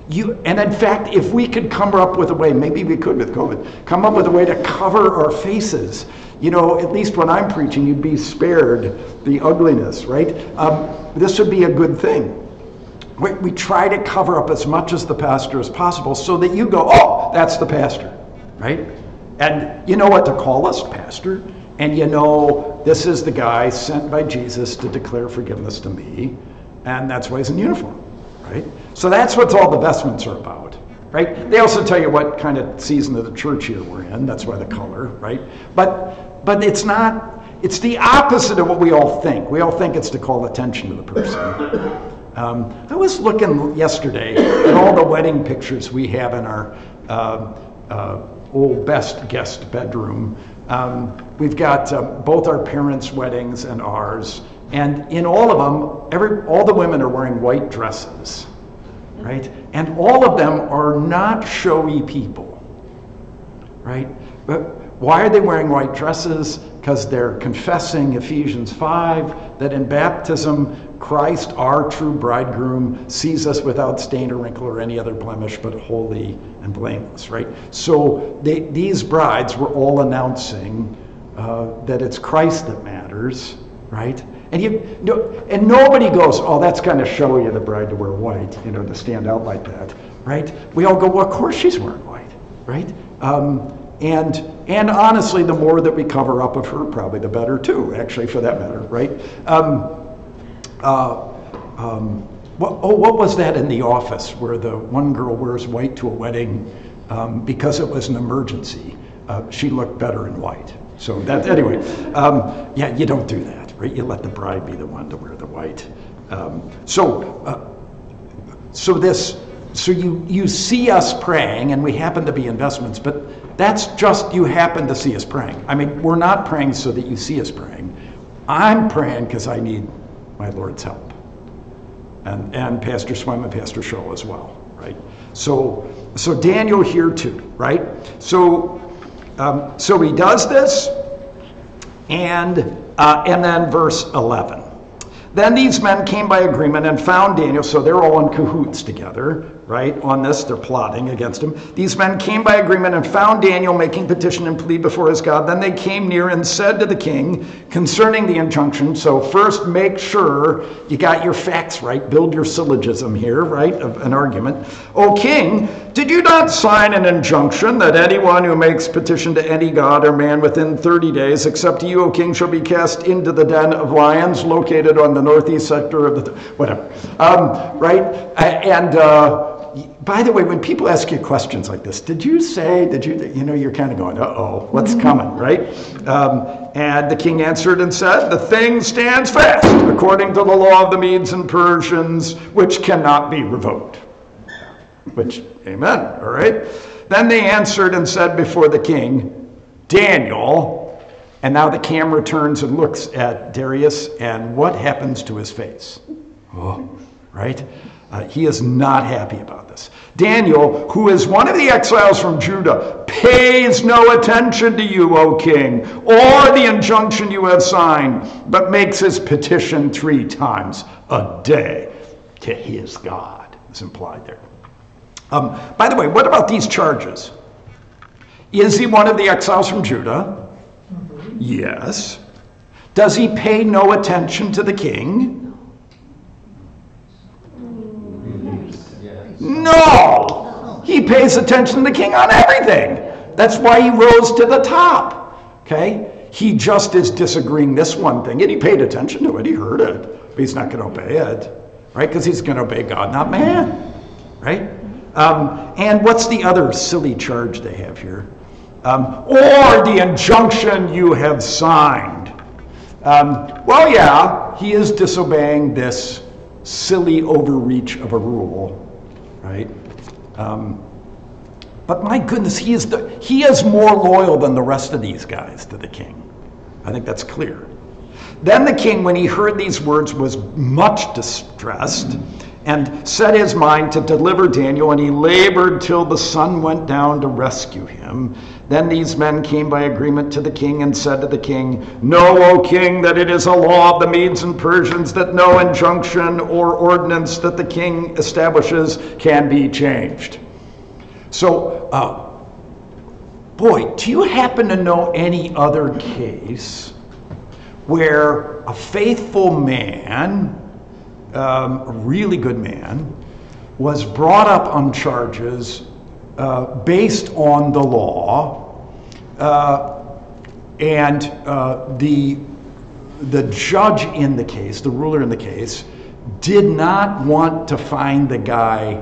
Speaker 1: You, and in fact, if we could come up with a way, maybe we could with COVID, come up with a way to cover our faces, you know, at least when I'm preaching, you'd be spared the ugliness, right? Um, this would be a good thing. We, we try to cover up as much as the pastor as possible so that you go, oh, that's the pastor, right? And you know what to call us, pastor. And you know, this is the guy sent by Jesus to declare forgiveness to me. And that's why he's in uniform, right? So that's what all the vestments are about, right? They also tell you what kind of season of the church year we're in. That's why the color, right? But, but it's not, it's the opposite of what we all think. We all think it's to call attention to the person. Um, I was looking yesterday at all the wedding pictures we have in our uh, uh, old best guest bedroom. Um, we've got uh, both our parents' weddings and ours, and in all of them, every all the women are wearing white dresses, right? And all of them are not showy people, right? But why are they wearing white dresses? Because they're confessing Ephesians 5 that in baptism, Christ, our true bridegroom, sees us without stain or wrinkle or any other blemish, but holy and blameless, right? So they, these brides were all announcing uh, that it's Christ that matters, right? And you, no, and nobody goes, oh, that's kind of showy of the bride to wear white, you know, to stand out like that, right? We all go, well, of course she's wearing white, right? Um, and and honestly, the more that we cover up of her, probably the better too. Actually, for that matter, right? Um, uh, um, what, oh, what was that in the office where the one girl wears white to a wedding um, because it was an emergency? Uh, she looked better in white. So that anyway, um, yeah, you don't do that, right? You let the bride be the one to wear the white. Um, so, uh, so this, so you you see us praying, and we happen to be in vestments, but that's just you happen to see us praying. I mean, we're not praying so that you see us praying. I'm praying because I need my Lord's help. And, and Pastor Swim and Pastor Shaw as well, right? So, so Daniel here too, right? So, um, so he does this, and, uh, and then verse 11. Then these men came by agreement and found Daniel, so they're all in cahoots together, right? On this, they're plotting against him. These men came by agreement and found Daniel making petition and plea before his God. Then they came near and said to the king concerning the injunction. So, first, make sure you got your facts right. Build your syllogism here, right? Of an argument. O king, did you not sign an injunction that anyone who makes petition to any god or man within 30 days, except you, O king, shall be cast into the den of lions located on the northeast sector of the, whatever, um, right? And, uh, by the way, when people ask you questions like this, did you say, did you, you know, you're kind of going, uh oh, what's coming, right? Um, and the king answered and said, The thing stands fast according to the law of the Medes and Persians, which cannot be revoked. Which, amen, all right? Then they answered and said before the king, Daniel, and now the camera turns and looks at Darius, and what happens to his face? Oh, right? Uh, he is not happy about this. Daniel, who is one of the exiles from Judah, pays no attention to you, O king, or the injunction you have signed, but makes his petition three times a day to his God, is implied there. Um, by the way, what about these charges? Is he one of the exiles from Judah? Yes. Does he pay no attention to the king? No! He pays attention to the king on everything. That's why he rose to the top. Okay? He just is disagreeing this one thing, and he paid attention to it. He heard it, but he's not going to obey it. Right? Because he's going to obey God, not man. Right? Um, and what's the other silly charge they have here? Um, or the injunction you have signed. Um, well, yeah, he is disobeying this silly overreach of a rule, right? Um, but my goodness, he is, the, he is more loyal than the rest of these guys to the king. I think that's clear. Then the king, when he heard these words, was much distressed and set his mind to deliver Daniel, and he labored till the sun went down to rescue him. Then these men came by agreement to the king and said to the king, Know, O king, that it is a law of the Medes and Persians that no injunction or ordinance that the king establishes can be changed. So, uh, boy, do you happen to know any other case where a faithful man, um, a really good man, was brought up on charges uh, based on the law, uh, and uh, the the judge in the case, the ruler in the case, did not want to find the guy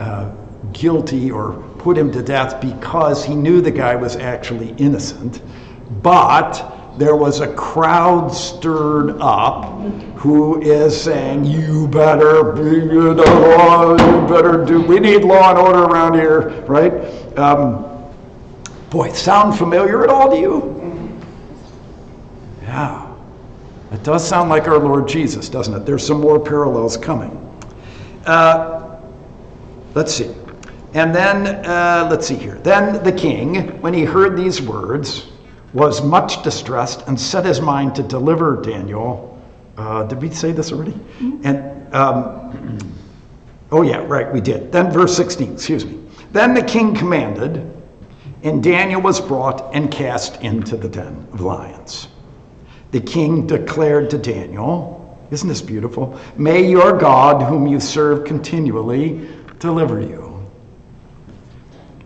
Speaker 1: uh, guilty or put him to death because he knew the guy was actually innocent, but there was a crowd stirred up who is saying, "You better be the law. You better do. We need law and order around here, right?" Um, boy, sound familiar at all to you? Yeah, it does sound like our Lord Jesus, doesn't it? There's some more parallels coming. Uh, let's see. And then, uh, let's see here. Then the king, when he heard these words, was much distressed and set his mind to deliver Daniel. Uh, did we say this already? And, um, oh, yeah, right, we did. Then, verse 16, excuse me. Then the king commanded, and Daniel was brought and cast into the den of lions. The king declared to Daniel, Isn't this beautiful? May your God, whom you serve continually, deliver you.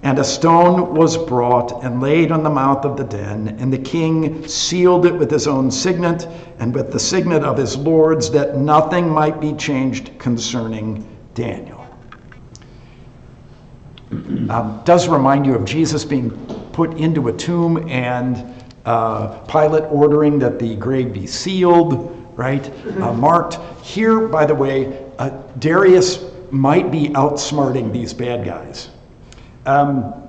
Speaker 1: And a stone was brought and laid on the mouth of the den, and the king sealed it with his own signet and with the signet of his lords, that nothing might be changed concerning Daniel. Um, does remind you of Jesus being put into a tomb and uh, Pilate ordering that the grave be sealed, right? Uh, marked. Here, by the way, uh, Darius might be outsmarting these bad guys um,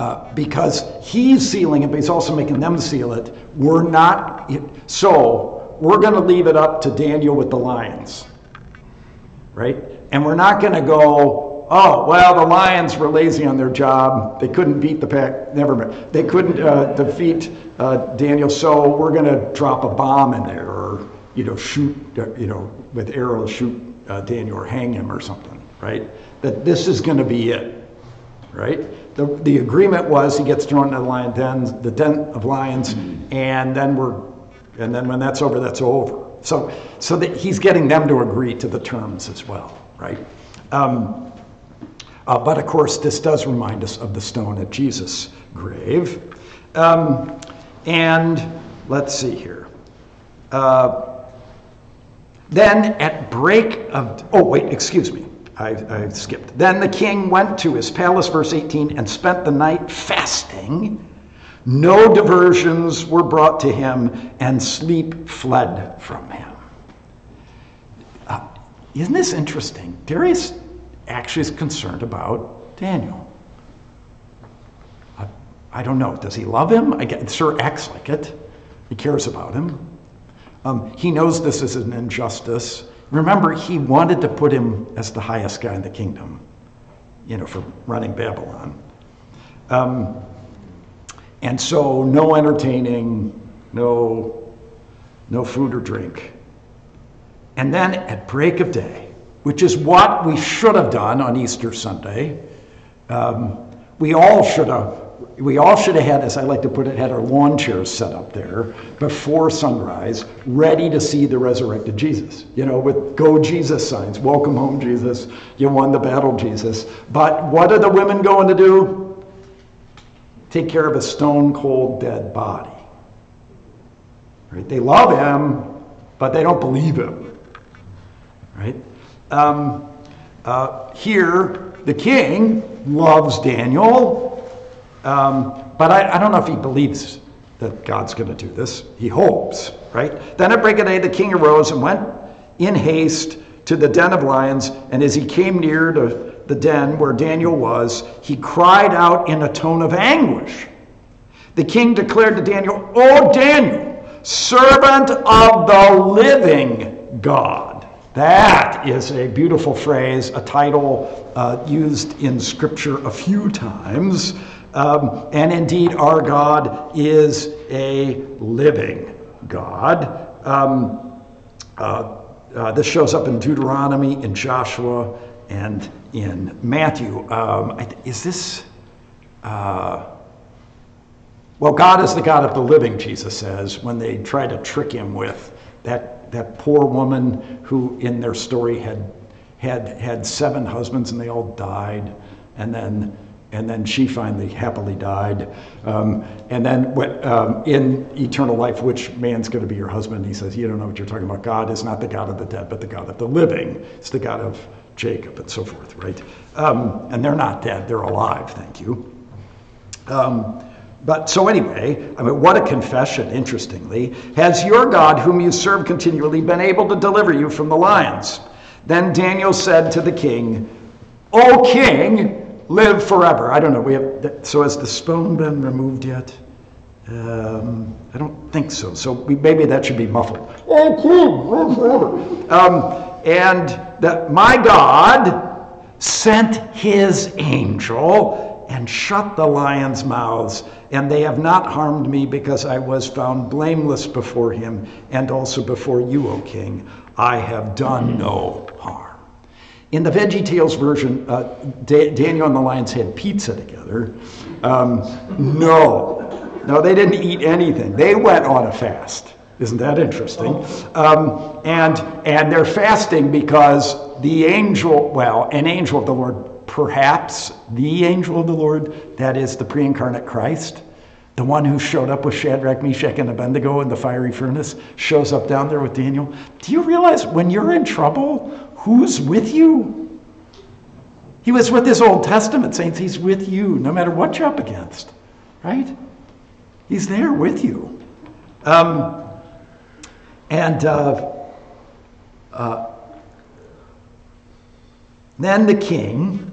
Speaker 1: uh, because he's sealing it, but he's also making them seal it. We're not, so we're going to leave it up to Daniel with the lions, right? And we're not going to go, oh, well, the lions were lazy on their job. They couldn't beat the pack, never mind. They couldn't uh, defeat uh, Daniel, so we're going to drop a bomb in there or, you know, shoot, uh, you know, with arrows, shoot uh, Daniel or hang him or something, right? That this is going to be it right? The, the agreement was he gets thrown into the lion den, the den of lions, and then we're, and then when that's over, that's over. So, so that he's getting them to agree to the terms as well, right? Um, uh, but of course, this does remind us of the stone at Jesus' grave. Um, and let's see here. Uh, then at break of, oh, wait, excuse me. I, I skipped. Then the king went to his palace, verse 18, and spent the night fasting. No diversions were brought to him, and sleep fled from him. Uh, isn't this interesting? Darius actually is concerned about Daniel. I, I don't know. Does he love him? I it sure acts like it. He cares about him. Um, he knows this is an injustice. Remember, he wanted to put him as the highest guy in the kingdom, you know, for running Babylon. Um, and so, no entertaining, no, no food or drink. And then at break of day, which is what we should have done on Easter Sunday, um, we all should have we all should have had, as I like to put it, had our lawn chairs set up there before sunrise, ready to see the resurrected Jesus. You know, with go Jesus signs, welcome home Jesus, you won the battle Jesus. But what are the women going to do? Take care of a stone cold dead body. Right? They love him, but they don't believe him. Right? Um, uh, here, the king loves Daniel um, but I, I don't know if he believes that God's going to do this. He hopes, right? Then at break of day, the king arose and went in haste to the den of lions. And as he came near to the den where Daniel was, he cried out in a tone of anguish. The king declared to Daniel, O Daniel, servant of the living God. That is a beautiful phrase, a title uh, used in Scripture a few times. Um, and indeed, our God is a living God. Um, uh, uh, this shows up in Deuteronomy, in Joshua, and in Matthew. Um, is this. Uh, well, God is the God of the living, Jesus says, when they try to trick him with that, that poor woman who, in their story, had, had, had seven husbands and they all died. And then and then she finally happily died. Um, and then um, in eternal life, which man's going to be your husband? He says, You don't know what you're talking about. God is not the God of the dead, but the God of the living. It's the God of Jacob and so forth, right? Um, and they're not dead, they're alive, thank you. Um, but so anyway, I mean, what a confession, interestingly. Has your God, whom you serve continually, been able to deliver you from the lions? Then Daniel said to the king, O king, live forever. I don't know. We have, so has the stone been removed yet? Um, I don't think so. So we, maybe that should be muffled. Oh, cool, live forever. Um, and that my God sent his angel and shut the lions' mouths, and they have not harmed me because I was found blameless before him and also before you, O king. I have done no harm. In the Veggie Tales version, uh, da- Daniel and the lions had pizza together. Um, no, no, they didn't eat anything. They went on a fast. Isn't that interesting? Um, and and they're fasting because the angel, well, an angel of the Lord, perhaps the angel of the Lord, that is the pre-incarnate Christ, the one who showed up with Shadrach, Meshach, and Abednego in the fiery furnace, shows up down there with Daniel. Do you realize when you're in trouble, Who's with you? He was with his Old Testament saints. He's with you no matter what you're up against, right? He's there with you. Um, and uh, uh, then the king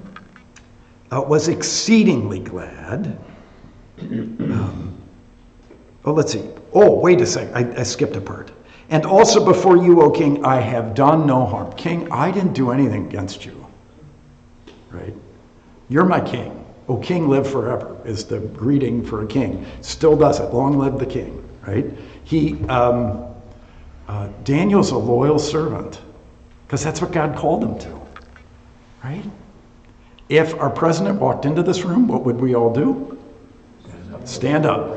Speaker 1: uh, was exceedingly glad. Um, oh, let's see. Oh, wait a second. I, I skipped a part. And also before you, O king, I have done no harm. King, I didn't do anything against you. Right? You're my king. O king, live forever is the greeting for a king. Still does it. Long live the king. Right? He, um, uh, Daniel's a loyal servant because that's what God called him to. Right? If our president walked into this room, what would we all do? Stand up.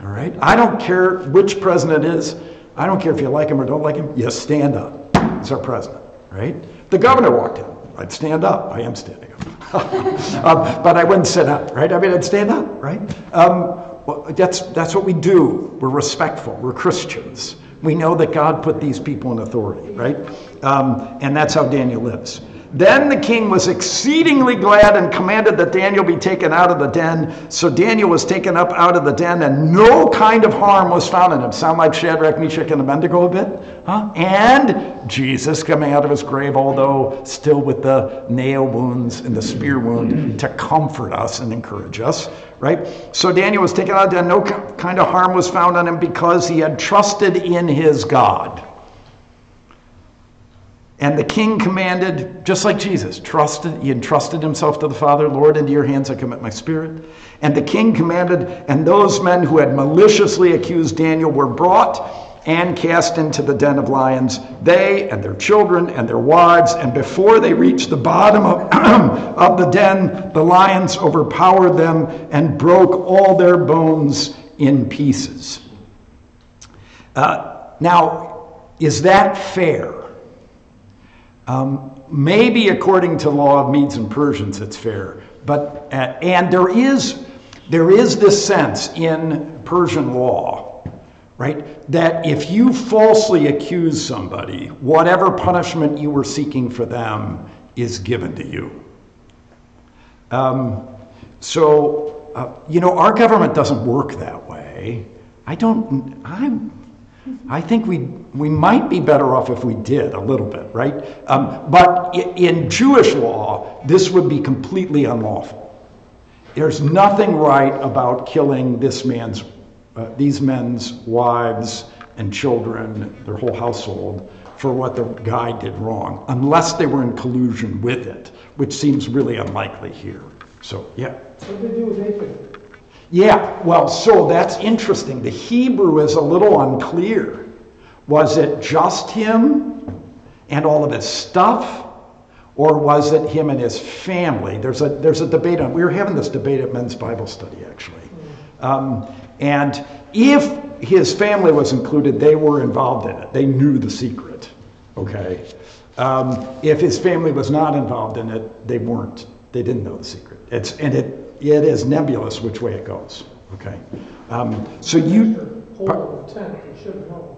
Speaker 1: All right? I don't care which president is. I don't care if you like him or don't like him, you stand up. He's our president, right? The governor walked in. I'd stand up. I am standing up. um, but I wouldn't sit up, right? I mean, I'd stand up, right? Um, well, that's, that's what we do. We're respectful. We're Christians. We know that God put these people in authority, right? Um, and that's how Daniel lives. Then the king was exceedingly glad and commanded that Daniel be taken out of the den. So Daniel was taken up out of the den, and no kind of harm was found in him. Sound like Shadrach, Meshach, and Abednego a bit? Huh? And Jesus coming out of his grave, although still with the nail wounds and the spear wound, to comfort us and encourage us, right? So Daniel was taken out of the den. No kind of harm was found on him because he had trusted in his God. And the king commanded, just like Jesus, trusted, he entrusted himself to the Father, Lord, into your hands I commit my spirit. And the king commanded, and those men who had maliciously accused Daniel were brought and cast into the den of lions, they and their children and their wives. And before they reached the bottom of, of the den, the lions overpowered them and broke all their bones in pieces. Uh, now, is that fair? Um, maybe according to law of Medes and Persians, it's fair. But, uh, and there is, there is this sense in Persian law, right, that if you falsely accuse somebody, whatever punishment you were seeking for them is given to you. Um, so, uh, you know, our government doesn't work that way. I don't, I'm, I think we, we might be better off if we did a little bit, right? Um, but in Jewish law, this would be completely unlawful. There's nothing right about killing this man's, uh, these men's wives and children, their whole household, for what the guy did wrong, unless they were in collusion with it, which seems really unlikely here. So, yeah.
Speaker 3: What did they do with Achan?
Speaker 1: Yeah, well, so that's interesting. The Hebrew is a little unclear. Was it just him and all of his stuff? Or was it him and his family? There's a, there's a debate on, we were having this debate at men's Bible study actually. Um, and if his family was included, they were involved in it. They knew the secret, okay? Um, if his family was not involved in it, they weren't. They didn't know the secret. It's, and it, it is nebulous which way it goes. Okay. Um, so you.
Speaker 3: Hole in the tent, you should have known.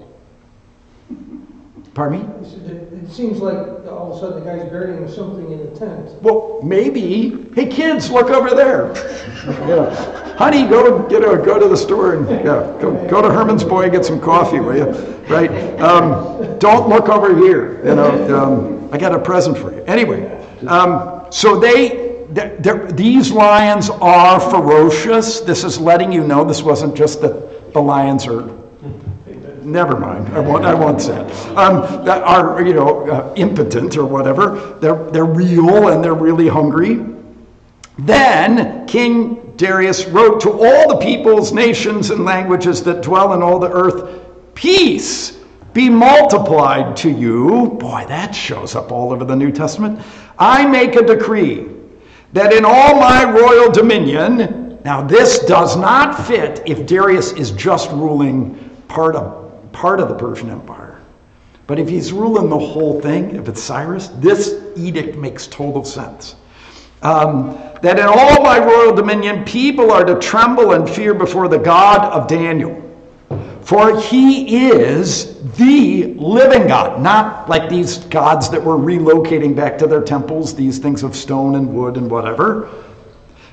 Speaker 1: Pardon me?
Speaker 3: It seems like all of a sudden the guy's burying something in the tent.
Speaker 1: Well, maybe. Hey, kids, look over there. yeah. Honey, go get a, go to the store and yeah, go, go to Herman's Boy get some coffee, will you? Right? Um, don't look over here. You know, um, I got a present for you. Anyway, um, so they they're, they're, these lions are ferocious. This is letting you know this wasn't just that the lions are. Never mind. I won't. I won't say it. Um, that are you know uh, impotent or whatever. They're they're real and they're really hungry. Then King Darius wrote to all the peoples, nations, and languages that dwell in all the earth, peace be multiplied to you. Boy, that shows up all over the New Testament. I make a decree that in all my royal dominion, now this does not fit if Darius is just ruling part of, part of the Persian Empire. But if he's ruling the whole thing, if it's Cyrus, this edict makes total sense. Um, that in all my royal dominion, people are to tremble and fear before the God of Daniel. For he is the living God, not like these gods that were relocating back to their temples, these things of stone and wood and whatever.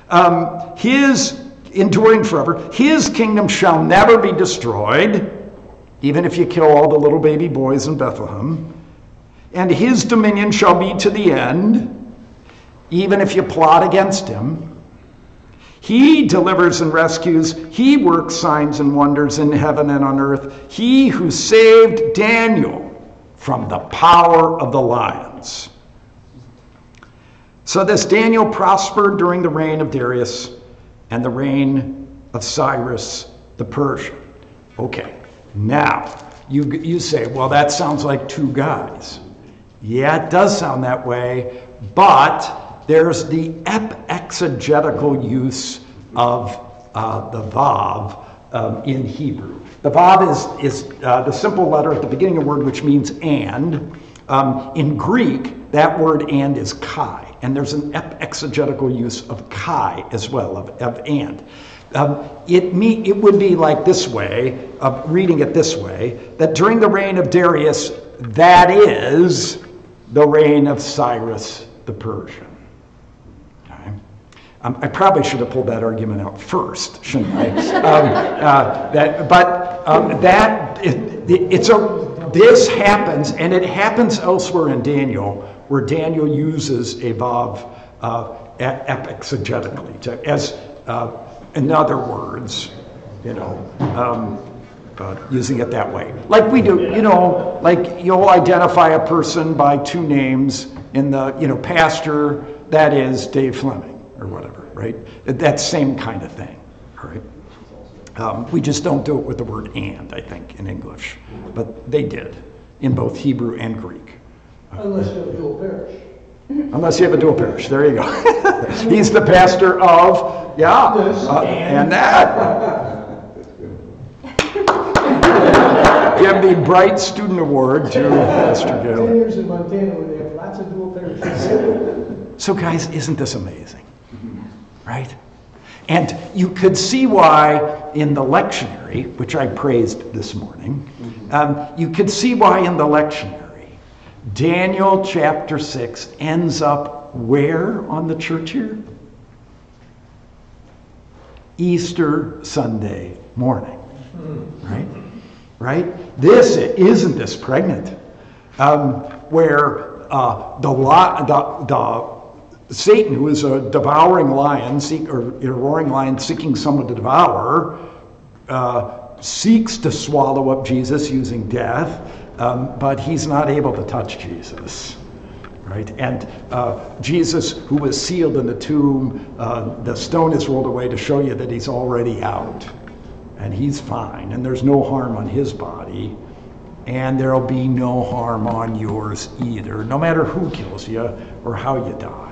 Speaker 1: Um, his enduring forever, his kingdom shall never be destroyed, even if you kill all the little baby boys in Bethlehem. And his dominion shall be to the end, even if you plot against him. He delivers and rescues. He works signs and wonders in heaven and on earth. He who saved Daniel from the power of the lions. So this Daniel prospered during the reign of Darius and the reign of Cyrus the Persian. Okay, now you, you say, well, that sounds like two guys. Yeah, it does sound that way, but there's the ep exegetical use of uh, the vav um, in Hebrew. The vav is, is uh, the simple letter at the beginning of a word which means and. Um, in Greek, that word and is kai, and there's an exegetical use of kai as well, of, of and. Um, it, me, it would be like this way, of reading it this way, that during the reign of Darius, that is, the reign of Cyrus the Persian. Um, I probably should have pulled that argument out first, shouldn't I? um, uh, that, but um, that it, it- it's a this happens, and it happens elsewhere in Daniel, where Daniel uses vav uh, exegetically, to, as uh, in other words, you know, uh, using it that way. Like we do, you know, like you'll identify a person by two names in the, you know, pastor, that is Dave Fleming, or whatever, right? That same kind of thing, all right? Um, we just don't do it with the word and, I think, in English. But they did in both Hebrew and Greek.
Speaker 3: Unless you have a dual parish.
Speaker 1: Unless you have a dual parish. There you go. He's the pastor of, yeah, uh, and that. Give the Bright Student Award to Mr.
Speaker 3: Ten years in Montana where they have lots of dual parishes.
Speaker 1: So, guys, isn't this amazing? Right? And you could see why in the lectionary, which I praised this morning, um, you could see why in the lectionary, Daniel chapter 6 ends up where on the church here? Easter Sunday morning. Right? Right? This, isn't this pregnant? Um, where uh, the, li- the, the Satan, who is a devouring lion, seek, or a roaring lion seeking someone to devour, uh, seeks to swallow up Jesus using death, um, but he's not able to touch Jesus. Right? And uh, Jesus, who was sealed in the tomb, uh, the stone is rolled away to show you that he's already out. And he's fine, and there's no harm on his body, and there'll be no harm on yours either, no matter who kills you or how you die.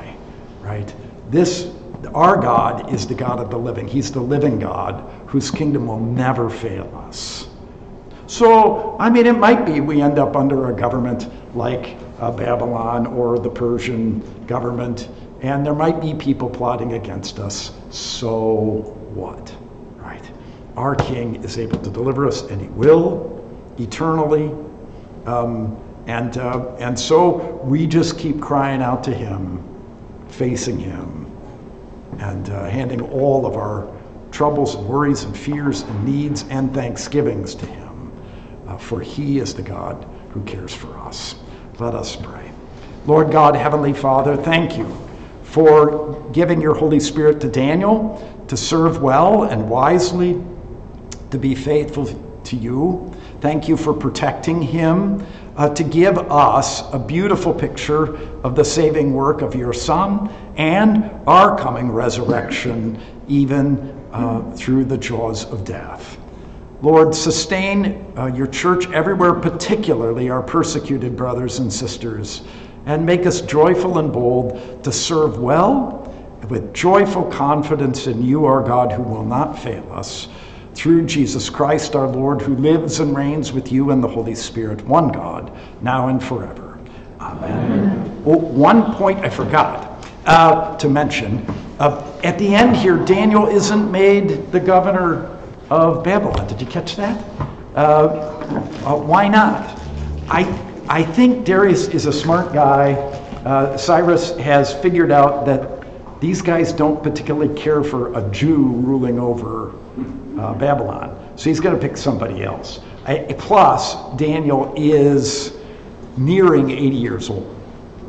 Speaker 1: Right? This, our God is the God of the living. He's the living God whose kingdom will never fail us. So, I mean, it might be we end up under a government like uh, Babylon or the Persian government, and there might be people plotting against us. So what? Right? Our King is able to deliver us, and He will eternally. Um, and, uh, and so we just keep crying out to Him, facing Him, and uh, handing all of our troubles and worries and fears and needs and thanksgivings to Him. Uh, for He is the God who cares for us. Let us pray. Lord God, Heavenly Father, thank you for giving your Holy Spirit to Daniel to serve well and wisely, to be faithful to you. Thank you for protecting him, uh, to give us a beautiful picture of the saving work of your Son and our coming resurrection, even uh, through the jaws of death. Lord, sustain uh, your church everywhere, particularly our persecuted brothers and sisters, and make us joyful and bold to serve well with joyful confidence in you, our God, who will not fail us. Through Jesus Christ, our Lord, who lives and reigns with you and the Holy Spirit, one God, now and forever. Amen. Well, one point I forgot uh, to mention. Uh, at the end here, Daniel isn't made the governor of Babylon. Did you catch that? Uh, uh, why not? I, I think Darius is a smart guy. Uh, Cyrus has figured out that these guys don't particularly care for a Jew ruling over uh, Babylon. So he's going to pick somebody else. I, plus, Daniel is nearing 80 years old.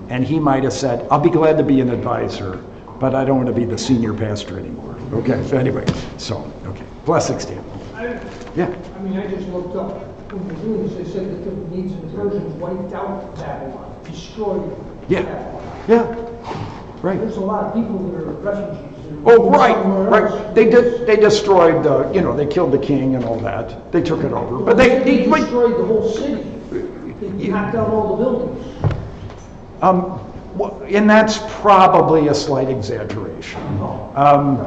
Speaker 1: And he might have said, I'll be glad to be an advisor, but I don't want to be the senior pastor anymore. Okay, so anyway, so, okay. Blessings, Dan.
Speaker 3: I,
Speaker 1: Yeah.
Speaker 3: I mean, I just looked up, when the Jews, they said that the Medes and the Persians wiped out Babylon, destroyed
Speaker 1: Yeah.
Speaker 3: Babylon.
Speaker 1: Yeah, right.
Speaker 3: There's a lot of people that are refugees.
Speaker 1: Oh, right, right. They did, they destroyed the, you know, they killed the king and all that. They took it over. But they, they,
Speaker 3: destroyed the whole city. They knocked down all the buildings.
Speaker 1: Um, and that's probably a slight exaggeration. Um,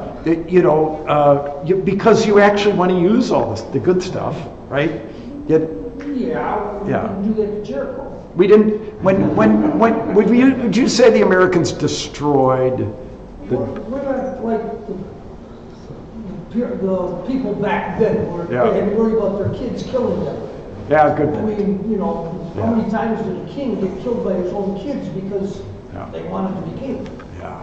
Speaker 1: you know, uh, you, because you actually want to use all this, the good stuff, right? Yet,
Speaker 3: Yeah, we
Speaker 1: Yeah.
Speaker 3: didn't do that to Jericho.
Speaker 1: we didn't, when, when, when, would you, would you say the Americans destroyed
Speaker 3: We're
Speaker 1: the,
Speaker 3: we're not like the, the pe- the people back then, where
Speaker 1: Yeah.
Speaker 3: they had to worry about their kids killing them.
Speaker 1: Yeah, good.
Speaker 3: I mean, you know,
Speaker 1: Yeah.
Speaker 3: how many times did a king get killed by his own kids because
Speaker 1: Yeah.
Speaker 3: they wanted to be king?
Speaker 1: Yeah.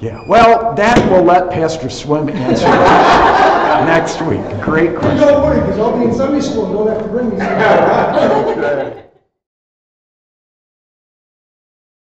Speaker 1: Yeah. Well, that will let Pastor Swim answer next week. Great question.
Speaker 3: Don't worry, because I'll be in Sunday school and don't have to bring me something.